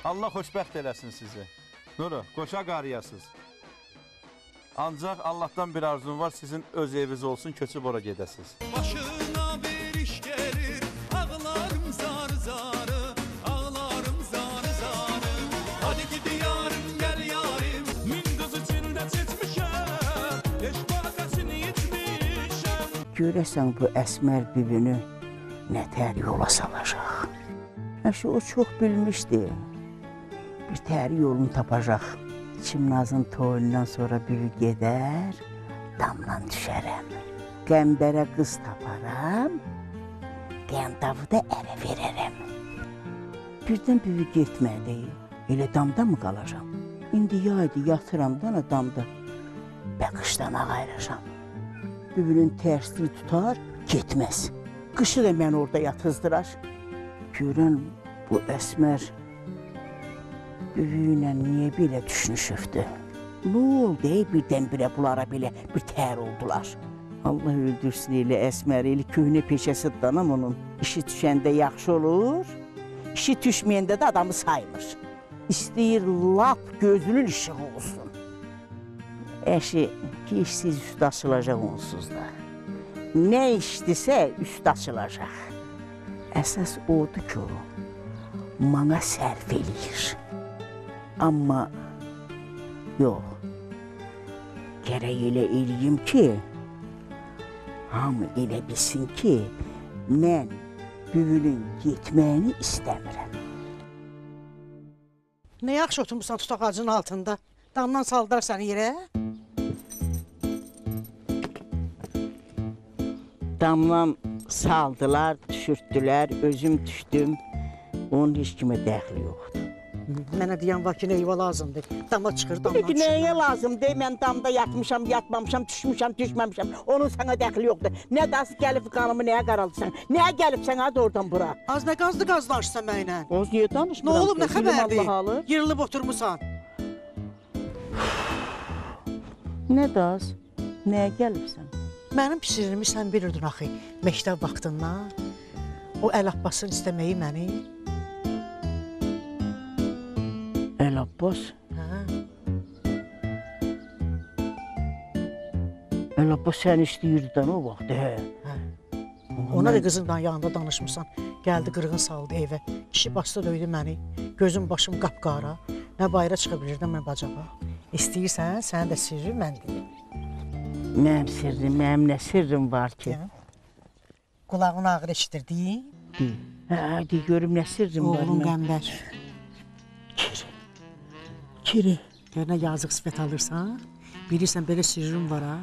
Allah xoşbəxt eləsin sizi. Nuru, qoşa qarıyasız. Ancaq Allahdan bir arzum var, sizin öz eviniz olsun, köçüb ora gedəsiz. Başına bir iş gelir Ağlarım zar zarı Ağlarım zar zarı Hadi gidi yarim gel yarim Min kız içinde çetmişem Leş bakasını içmişem Görəsən bu əsmər bibini nətər yola salacaq. Həşi o çox bilmişdi. Bir təri yolunu tapacaq. Çimnazın toyundan sonra bibi gedər, damdan düşərəm. Qəmbərə qız taparam, qəndavı da ərə verərəm. Birdən bibi getmədi. Elə damda mı qalacam? İndi yaydı, yatıram da damda. Bəqışdan ağayracam. Bibinin tərsini tutar, getməz. Qışı da mən orada yatızdırar. Görən bu əsmər böyüylə niyə belə düşünüşübdü? Nə oldu ey birdən-birə bunlara belə bir təhər oldular? Allah öldürsün elə əsmər, elə köhnə peşəsi danam onun. İşi düşəndə yaxşı olur, işi düşməyəndə də adamı saymır. İstəyir lap gözünün işığı olsun. Əşi, keçsiz üst açılacaq onsuz da. Nə işdisə üst açılacaq. Əsas odur ki, o mana sərf eləyir. Amma yox. Gərək elə eləyim ki, hamı elə bilsin ki, mən büyünün getməyini istəmirəm. Nə yaxşı oturmusan tutaq ağacının altında. Damdan saldılar səni yerə. Damdan saldılar, düşürtdülər, özüm düşdüm. Onun heç kimə dəxli yoxdur. Mənə deyən var ki, neyvə lazımdır. Dama çıxır, Peki çıxır. nəyə lazımdır? Mən damda yatmışam, yatmamışam, düşmüşəm, düşməmişəm. Onun sənə dəxli yoxdur. Nə das gəlib qanımı nəyə qaraldısan? Nəyə gəlibsən hadi oradan bura? Az nə qazdı qazlaşsan mənlə? Oz niyə Nə danışmıram? olub, nə ki? Bilim xəbərdir? Yırılıb oturmusan. Nə das? Nəyə gəlibsən? Mənim pisiririmi sən bilirdin axı, məktəb vaxtından. O Əl Abbasın istəməyi məni. Abbas. Hə? Əl Abbas sən istəyirdən o vaxt, hə. Ona da qızınla yanında danışmısan. Gəldi qırğın saldı evə. Kişi bastı döydü məni. Gözüm başım qapqara. Nə bayıra çıxa bilirdim mən bacaba. İstəyirsən, sənin də sirri mən deyim. Mənim sirrim, mənim nə sirrim var ki? Qulağın ağrı eşidirdi. Deyil. Hə, de görüm nə sirrim var. Oğlum qəmbər. Kiri. Görünə yazıq sifət alırsan. Bilirsən belə sirrim var ha.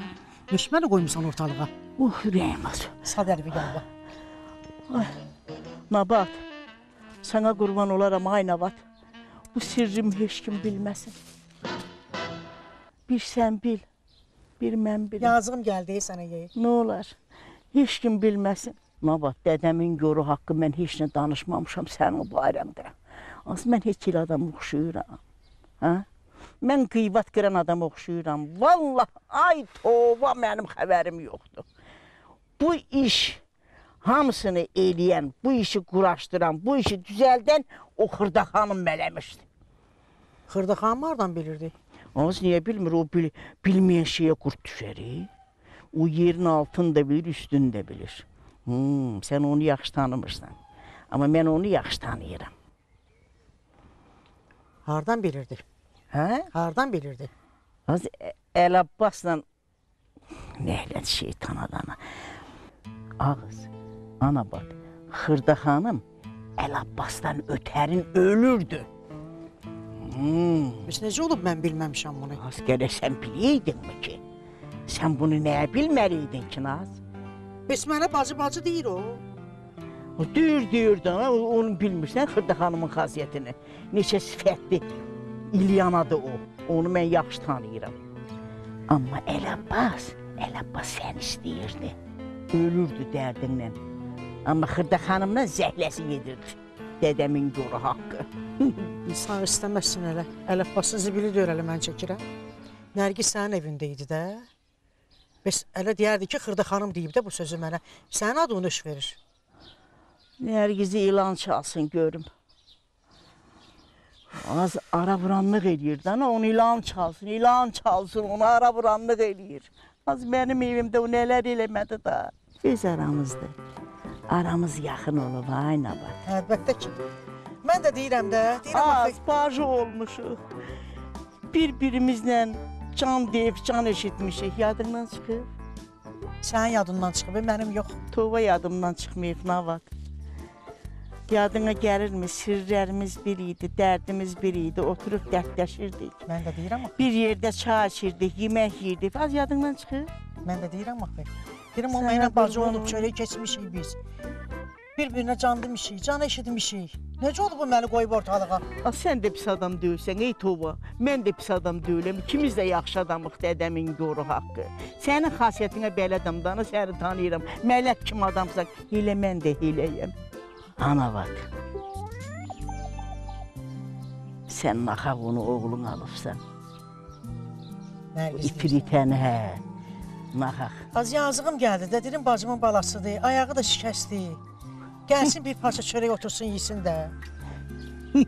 Meşməni qoymusan ortalığa. Uh, ürəyim acı. Sad əlbi gəl bax. Nabat, sana qurban olaram ay Nabat. Bu sirrim heç kim bilməsin. Bir sən bil, bir mən bilim. Yazığım gəldi sənə yeyə. Nə olar? Heç kim bilməsin. Nabat, dədəmin yoru haqqı mən heç nə danışmamışam sənin barəmdə. Az mən heç il adam oxşuyuram. Hə? Mən qıybat qıran adam oxşuyuram. Vallah, ay tova mənim xəbərim yoxdur. Bu iş hamısını eləyən, bu işi quraşdıran, bu işi düzəldən o Xırda xanım mələmişdi. Xırda xanım hardan bilirdi? Az niyə bilmir, o bil, bilməyən şeyə qurd düşərik. O yerin altını da bilir, üstünü də bilir. Hmm, sən onu yaxşı tanımırsan. Amma mən onu yaxşı tanıyıram. Hardan bilirdi? Hə? Hardan bilirdi? Az Əl Abbasla nəhləd şeytan adamı. Ağız, ana bax, Xırda xanım Əl Abbasdan ötərin ölürdü. Hmm. Biz necə olub mən bilməmişəm bunu? Az gərək sən biləydinmi ki? Sən bunu nəyə bilməliydin ki, Naz? Bəs mənə bacı-bacı deyir o. O deyir, deyir də, onu bilmirsən Xırda xanımın xasiyyətini. Neçə sifətli İlyanadır o. Onu mən yaxşı tanıyıram. Amma Əl Abbas, Əl Abbas sən istəyirdi. Ölürdü dərdindən. Amma Xırda xanımla zəhləsi gedirdi. Dədəmin yoru haqqı. İnsan istəməzsin elə. Əl Abbasın zibili döyərəli mən çəkirəm. Nərgiz sənin evində idi də. Bəs elə deyərdi ki, Xırda xanım deyib də bu sözü mənə. Sənin adını iş verir. Nərgizi ilan çalsın görüm. Az ara vuranlıq eləyir də, onu ilan çalsın, ilan çalsın, onu ara vuranlıq eləyir. Az mənim evimdə o nələr eləmədi də. Biz aramızda. Aramız yaxın olub, ay Nabat. Əlbəttə ki. Mən də deyirəm də, deyirəm Az axı. bacı olmuşuq. Bir-birimizlə can deyib can eşitmişik. Yadından çıxıb. Sənin yadından çıxıb, mənim yox. Tova yadımdan çıxmayıb, Navat. Yadına gəlirmi? Sirrlərimiz bir idi, dərdimiz bir idi. Oturub dərdləşirdik. Mən də deyirəm axı. Bir yerdə çay içirdik, yemək yeyirdik. Az yadından çıxır. Mən də deyirəm axı. Deyirəm onunla ilə bacı olub, çörək keçmişik biz. Bir-birinə can demişik, can eşitmişik. Necə oldu bu məni qoyub ortalığa? Az sən də pis adam deyilsən, ey Tova. Mən də pis adam deyiləm. İkimiz də yaxşı adamıq dədəmin yoru haqqı. Sənin xasiyyətinə bələdəm danı, səni tanıyıram. Mələk kim adamsan, elə mən də eləyəm. Ana bax. Sən naxaq onu oğlun alıbsan. Nərgiz. İfritəni hə. Naxaq. Az yazığım gəldi də, dedim bacımın balasıdır, ayağı da şikəstdir. Gəlsin bir parça çörək otursun, yesin də.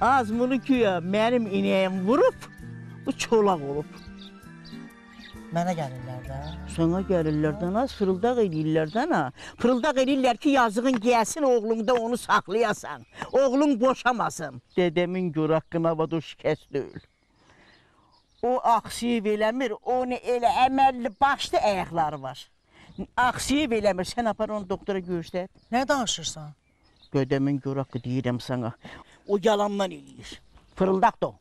Az bunu güya mənim inəyim vurub, bu çolaq olub. Mənə gəlirlər də. Sana gəlirlərdən az fırıldaq eləyirlərdən ha. Fırıldaq eləyirlər ki, yazığın gəlsin oğlunda onu saxlayasan. Oğlun boşamasın. Dədəmin gör haqqına vad o şikəst deyil. O aksiyib eləmir, onu elə əməlli başlı ayaqları var. Aksiyib eləmir, sən apar onu doktora göstər. Nə danışırsan? Dədəmin gör haqqı deyirəm sana. O yalandan eləyir. Fırıldaq da o.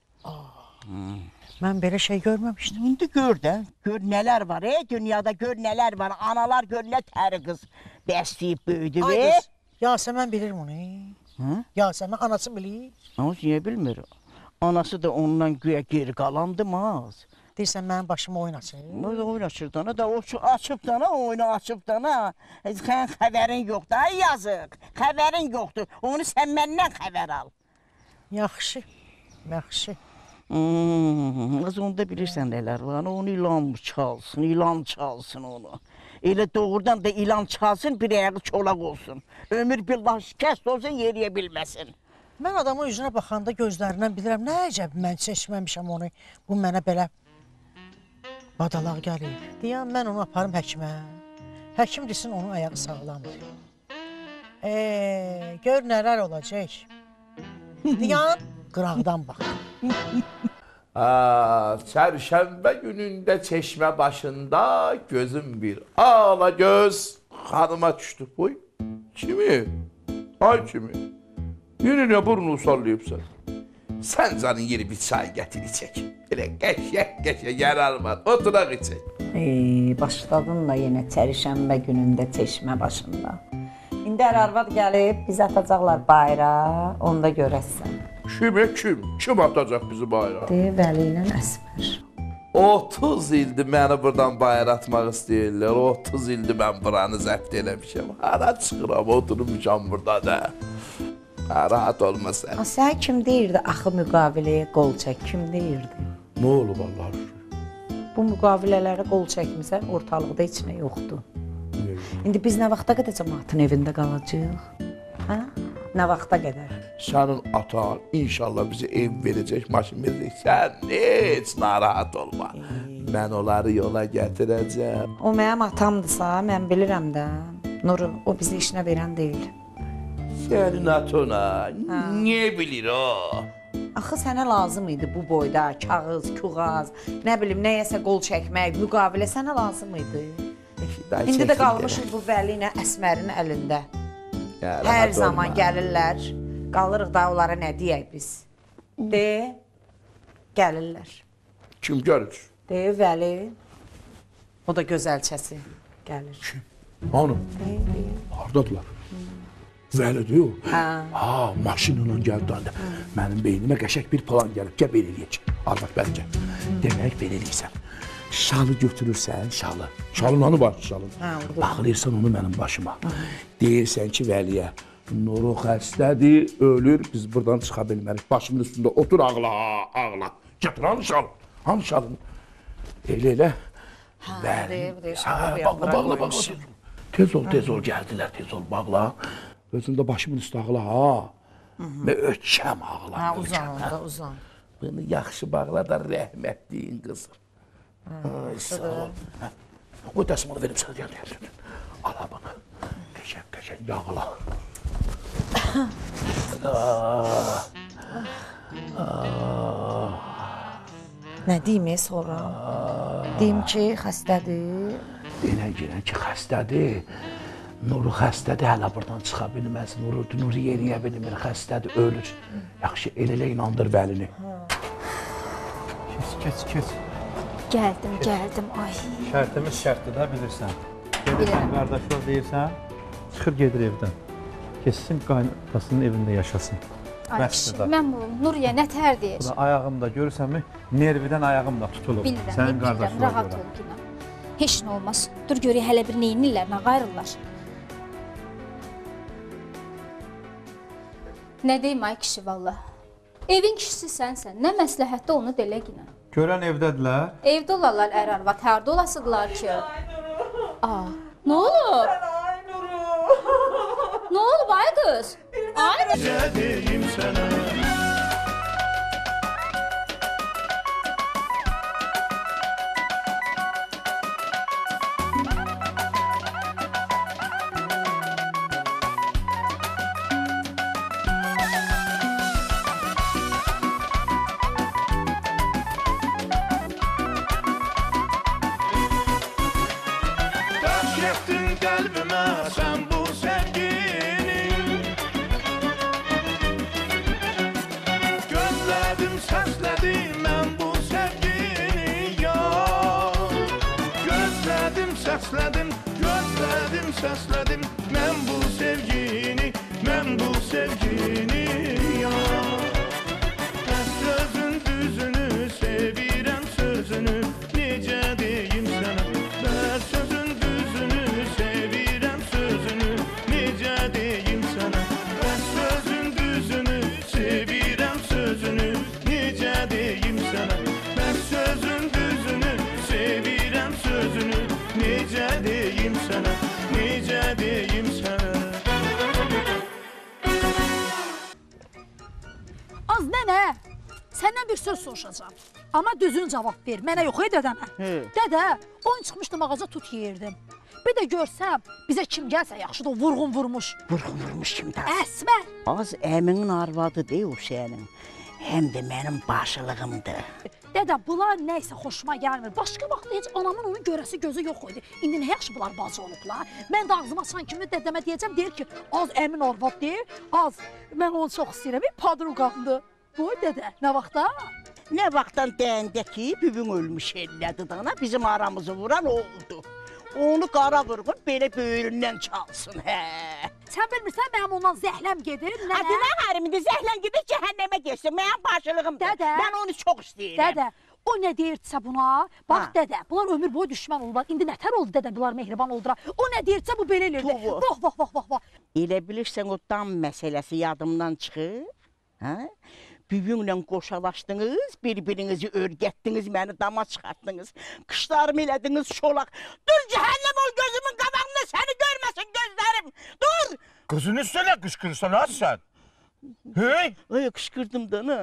Mən belə şey görməmişdim. İndi gör də, gör nələr var, ey dünyada gör nələr var. Analar gör nə təri qız bəsləyib böyüdü Ay qız, Yasəmən bilir bunu. Hə? Yasəmən anası bilir. Ama niye bilmir? Anası da ondan güya geri kalandı maz. Deyirsən mənim başıma oynasın. Böyle oynaşır dana da o şu açıp dana oyunu açıp dana. Sen haberin yok da yazık. Haberin yoktu. Onu sen benden haber al. Yaxşı. Yaxşı. Hmm, az onda bilirsən nələr var. Onu ilan çalsın, ilan çalsın onu. Elə doğrudan da ilan çalsın, bir ayağı çolaq olsun. Ömür billah şikəst olsun, yeriyə bilməsin. Mən adamın üzünə baxanda gözlərindən bilirəm, nə əcəb mən seçməmişəm onu. Bu mənə belə badalaq gəlir. Deyəm mən onu aparım həkimə. Həkim desin onun ayağı sağlamdır. Eee, gör nələr olacaq. Deyən qıraqdan bax. Aa, çərşənbə günündə çeşmə başında gözüm bir ağla göz xanıma düşdü. Boy, kimi? Ay kimi? Yine ne burnu sallayıpsan? Sen canın yeri bir çay getir içek. Elə qəşək qəşək yararmaz. Oturaq içək. Ey, başladın da yenə çərşənbə günündə çeşmə başında. İndi hər arvad gəlib bizi atacaqlar bayra, onda görəsən. Kimə kim? Kim atacaq bizi bayrağa? Deyə Vəli ilə Əsmər. 30 ildir məni buradan bayır atmaq istəyirlər. 30 ildir mən buranı zəbt eləmişəm. Hara çıxıram, oturmuşam burada da. Ha, rahat olmasın. A, sən kim deyirdi axı müqaviləyə qol çək, kim deyirdi? Nə olub Allah? Bu müqavilələrə qol çəkmisən, ortalıqda heç nə yoxdur. İndi biz nə vaxta qədər cəmaatın evində qalacağıq? Hə? Nə vaxta qədər? Sənin atan inşallah bizə ev verəcək, maşın verəcək. Sən heç narahat olma. Mən onları yola gətirəcəm. O mənim atamdırsa, mən bilirəm də. Nuru, o bizi işinə verən deyil. Sənin atana niyə bilir o? Axı sənə lazım idi bu boyda kağız, küğaz, nə bilim, nəyəsə qol çəkmək, müqavilə sənə lazım idi. İndi də qalmışıq bu Vəli ilə Əsmərin əlində. Ya, Hər zaman olma. gəlirlər. Qalırıq da onlara nə deyək biz? De, gəlirlər. Kim görür? De Vəli. O da gözəlçəsi gəlir. Hanım, De, de. hardadılar? Vəli diyor. Hə. Ha, maşınla gəldi anda. Mənim beynimə qəşəng bir plan gəlib. Gəl belə eləyək. Arvad bəncə. Demək belə eləyirsən. Şalı götürürsən, şalı. Şalın hanı var şalın? Hə. Bağlayırsan onu mənim başıma. Deyirsən ki, Vəliyə, Nuru xəstədir, ölür, biz buradan çıxa bilmərik. Başımın üstündə otur ağla, ağla. Gətir hanı şalın? Hanı şalın? Elə elə. Bəli. Ha, şalı bu bağla, bağla, bağla. Tez ol, tez ol, gəldilər, tez ol, bağla. Özündə başımın üstü ağla, ha. Möhkəm ağla, Hə, uzan, da uzan. Bunu yaxşı bağla da rəhmətliyin qızım. Ay, sağ ol. Hə, O dəsmalı verim sənə, gəl, gəl. Ala bunu. Qəşəng, qəşəng yağla. Nə deyim sonra? Deyim ki, xəstədir. Denən girən ki, xəstədir. Nuru xəstədir, hələ buradan çıxa bilməz. Nuru, Nuru yeriyə bilmir, xəstədir, ölür. Yaxşı, elə-elə inandır Vəlini. Keç, keç, keç. Gəldim, gəldim. Ay. Şərtimiz şərtdir də bilirsən. Gedirsən qardaşlar deyirsən, çıxır gedir evdən. Keçsin qaynasının evində yaşasın. Ay, mən bu Nuriyə nətər Bu deyir? da ayağımda görürsənmi? Nervidən ayağım da tutulub. Bilirəm, Sənin bilirəm. Rahat ol Günə. Heç nə olmaz. Dur görək hələ bir neynirlər, nə qayrırlar. Nə deyim ay kişi vallah. Evin kişisi sənsən. Nə məsləhətdə onu delə Günə. Görən evdədilər. Evdə olarlar ər arvad, harda olasıdırlar ki? Aa, nə olub? Nə olub ay qız? Ay qız. Deyim sənə cavab ver. Mənə yox, ey dədəmə. Dədə, oyun çıxmışdım ağaca tut yeyirdim. Bir də görsəm, bizə kim gəlsə yaxşıdır, o vurğun vurmuş. Vurğun vurmuş kimdə? Əsmər. Az əminin arvadı deyil o sənin. Həm də mənim başılığımdır. Dədə, bunlar nə isə xoşuma gəlmir. Başqa vaxt heç anamın onu görəsi gözü yox idi. İndi nə yaxşı bunlar bacı olublar. Mən də ağzıma açan kimi dədəmə deyəcəm, deyir ki, az əmin arvad deyil, az. Mən onu çox istəyirəm, bir padruqamdır. Boy dədə, nə vaxtda? Nə vaxtdan deyəndə ki, bibim ölmüş ellədi dana, bizim aramızı vuran oldu. Onu qara qırğın belə böyründən çalsın, hə. Sən bilmirsən mənim ondan zəhləm gedir, nə? Hadi nə hərimdir, zəhlən gedib cəhənnəmə getsin, mənim başılığımdır. Dədə. Mən onu çox istəyirəm. Dədə, o nə deyirsə buna? Bax Ha. dədə, bunlar ömür boyu düşmən oldular. İndi nətər oldu dədə, bunlar mehriban oldular. O nə deyirsə bu belə eləyirdi. Tuğu. Bax, bax, bax, bax, bax. Elə bilirsən o dam məsələsi yadımdan çıxır? Hə? Bibimlə qoşalaşdınız, bir-birinizi örgətdiniz, məni dama çıxartdınız. Qışlarımı elədiniz şolaq. Dur cəhənnəm ol gözümün qabağında səni görməsin gözlərim. Dur! Qızın üstünə qışqırsan ha sən. Hey! Ay qışqırdım da, nə?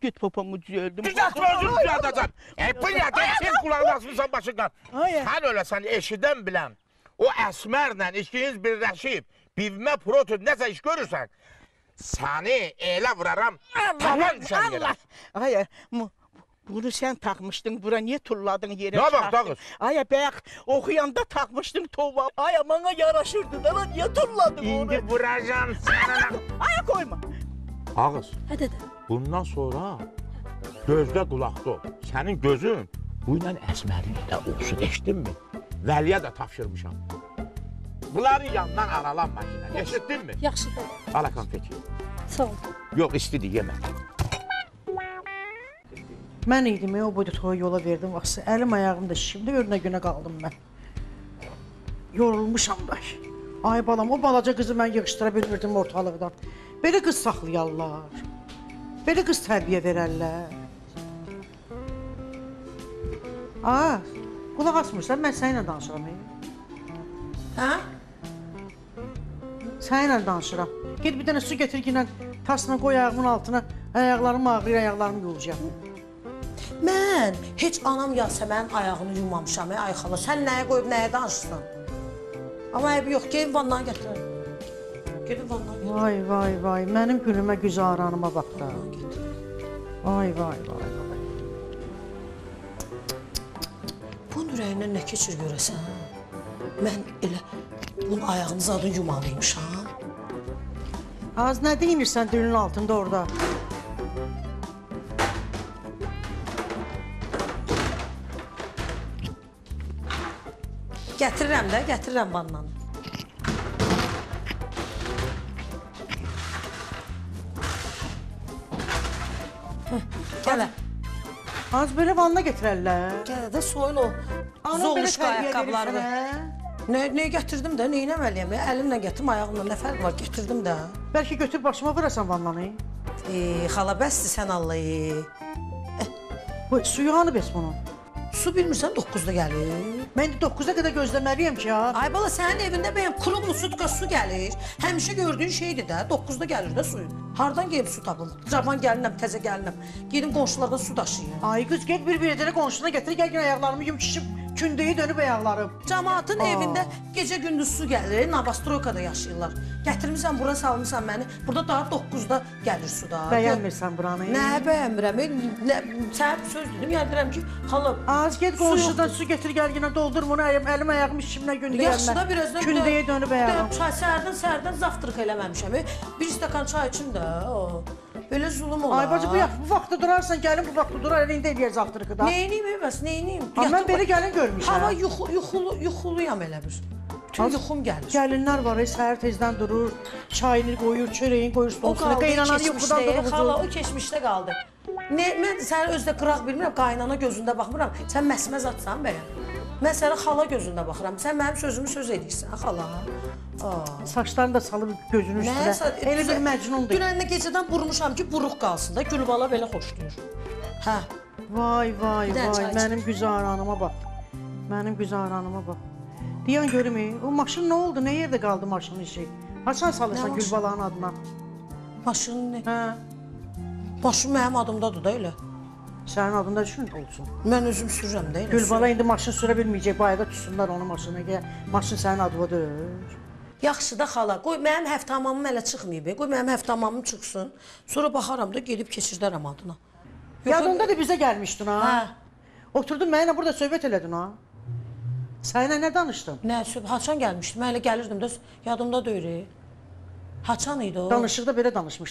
Göt papamı düzəldim. Düzəltmə özünü düzəldəcəm. Ey bu nədir? Sən qulağını asmısan başından. Ay. Sən öləsən eşidən bilən. O əsmərlə ikiniz birləşib, bivmə proton nəsə iş görürsən. Səni elə vuraram, tavan düşər yerə. Ay, bu, bunu sən taxmışdın bura, niyə tulladın yerə? Nə bax, dağız? Ay, bayaq oxuyanda taxmışdın tova. Ay, mənə yaraşırdı da, lan, niyə tulladın onu? İndi vuracam sənə. Ay, qoyma. Ağız, Hə dədə. bundan sonra gözdə qulaqda ol. Sənin gözün bu ilə əsmərin də olsun, eşitdinmi? Vəliyə də tapşırmışam. Bunların yanından aralanma yenə, eşitdinmi? Yaxşı dədə. Ala konfeti. Sağ ol. Yox, istidir, yemə. Mən idim, o boyda toya yola verdim vaxtı. Əlim ayağım da şişimdi, önünə günə qaldım mən. Yorulmuşam da. Ay balam, o balaca qızı mən yığışdıra bilmirdim ortalıqdan. Belə qız saxlayarlar. Belə qız tərbiyə verərlər. Aa, qulaq asmırsan, mən səninlə danışıram. ey. Hə? Səninlə danışıram. Get bir dənə su gətir ki, tasla qoy ayağımın altına. Ayaqlarım ağrıyır, ayaqlarımı yolacağam. Mən heç anam Yasəmənin ayağını yumamışam, ey ay xala. Sən nəyə qoyub nəyə danışırsan? Amma eybi yox, gedin vandan gətir. Gedin vandan gətir. Vay vay vay, mənim günümə güzaranıma bax da. Vay vay vay vay. Bunun ürəyindən nə keçir görəsən? Mən elə bunun ayağını zadın yumalıymışam. Az nə deyinirsən dünün altında orada? Gətirirəm də, gətirirəm vannanı. Gələ. Az belə vanna gətirərlər. Gələ də soyun o Ana belə Nə, nə gətirdim də, nə etməliyəm? Əlimlə gətirdim, ayağımla nə fərq var? Gətirdim də. Bəlkə götür başıma vurasan vannanı. E, xala bəsdir sən Allah. e. Bu suyu hanı bəs bunun? Su bilmirsən 9-da gəlir. Mən də 9-a qədər gözləməliyəm ki, ha. Ay bala sənin evində bəyəm kruqlu sutka su gəlir. Həmişə gördüyün şeydir də, 9-da gəlir də su. Hardan gəlib su tapım? Cavan gəlinəm, təzə gəlinəm. Gedim qonşulardan su daşıyın. Ay qız get bir bir dənə qonşuna gətir, gəl gün ayaqlarımı yum şişib, kündəyə dönüb ayaqlarım. Camaatın Aa. evində gecə gündüz su gəlir, Navastroykada yaşayırlar. Gətirmisən bura salmısan məni. Burada daha 9-da gəlir su da. Bəyənmirsən buranı? Nə bəyənmirəm? e, Nə sən söz dedim, deyirəm ki, xala Az get qonşudan su gətir gəl yenə doldur bunu əlim, əlim ayağım şişimlə gündə Yaxşı da birazdan kündəyə dönüb ayağım. Çay səhərdən səhərdən zavtrıq eləməmişəm. e. Bir stəkan çay için də o. Belə zulm olar. Ay bacı bu, yax- bu vaxtda durarsan gəlin bu vaxtda durar indi eləyər zavtırıqı da. Neyniyim bəs, neyniyim? Ha, mən belə gəlin görmüşəm. Hava yuxu, yuxulu, yuxuluyam elə bir. Tüm yuxum gəlir. Gəlinlər var, e, səhər tezdən durur, çayını qoyur, çörəyin qoyur qaldı qaynanan keçmişdə, yuxudan durur. xala o keçmişdə qaldı. Ne, mən sən özdə qıraq bilmirəm, qaynana gözündə baxmıram. Sən məsməz atsan bəyəm. Mən sənə xala gözündə baxıram. Sən mənim sözümü söz edirsən, xala. Saçlarını da salıb gözünün üstünə. Elə bir məcnundur. Dünəndə gecədən burmuşam ki, buruq qalsın da, Gülbala belə xoşlayır. Hə. Vay vay vay, mənim güzaranıma bax. Mənim güzaranıma bax. Görüm, e, o maşın nə oldu? Nə yerdə qaldı maşının işi? Haçan salırsan maşın? Gülbalanın adına? Maşın ne? Hə, Maşın mənim adımdadır da elə. sənin adında düşün olsun. Mən özüm sürürəm də elə. Gülbala indi maşın sürə bilməyəcək, bayıra tutsunlar onun maşını. Gəl, maşın sənin adına deyil. Yaxşı da xala, qoy mənim həftəmamım hələ çıxmayıb. Qoy mənim həftəmamım çıxsın. Sonra baxaram da gedib keçirdərəm adına. Yadında da bizə gəlmişdin ha. Hə. Oturdun mənimlə burada söhbət elədin ha. Səninlə nə danışdın? Nə, haçan gəlmişdi? Mən elə gəlirdim də yadımda deyir. Haçan idi o? Danışıqda belə danışmışdın.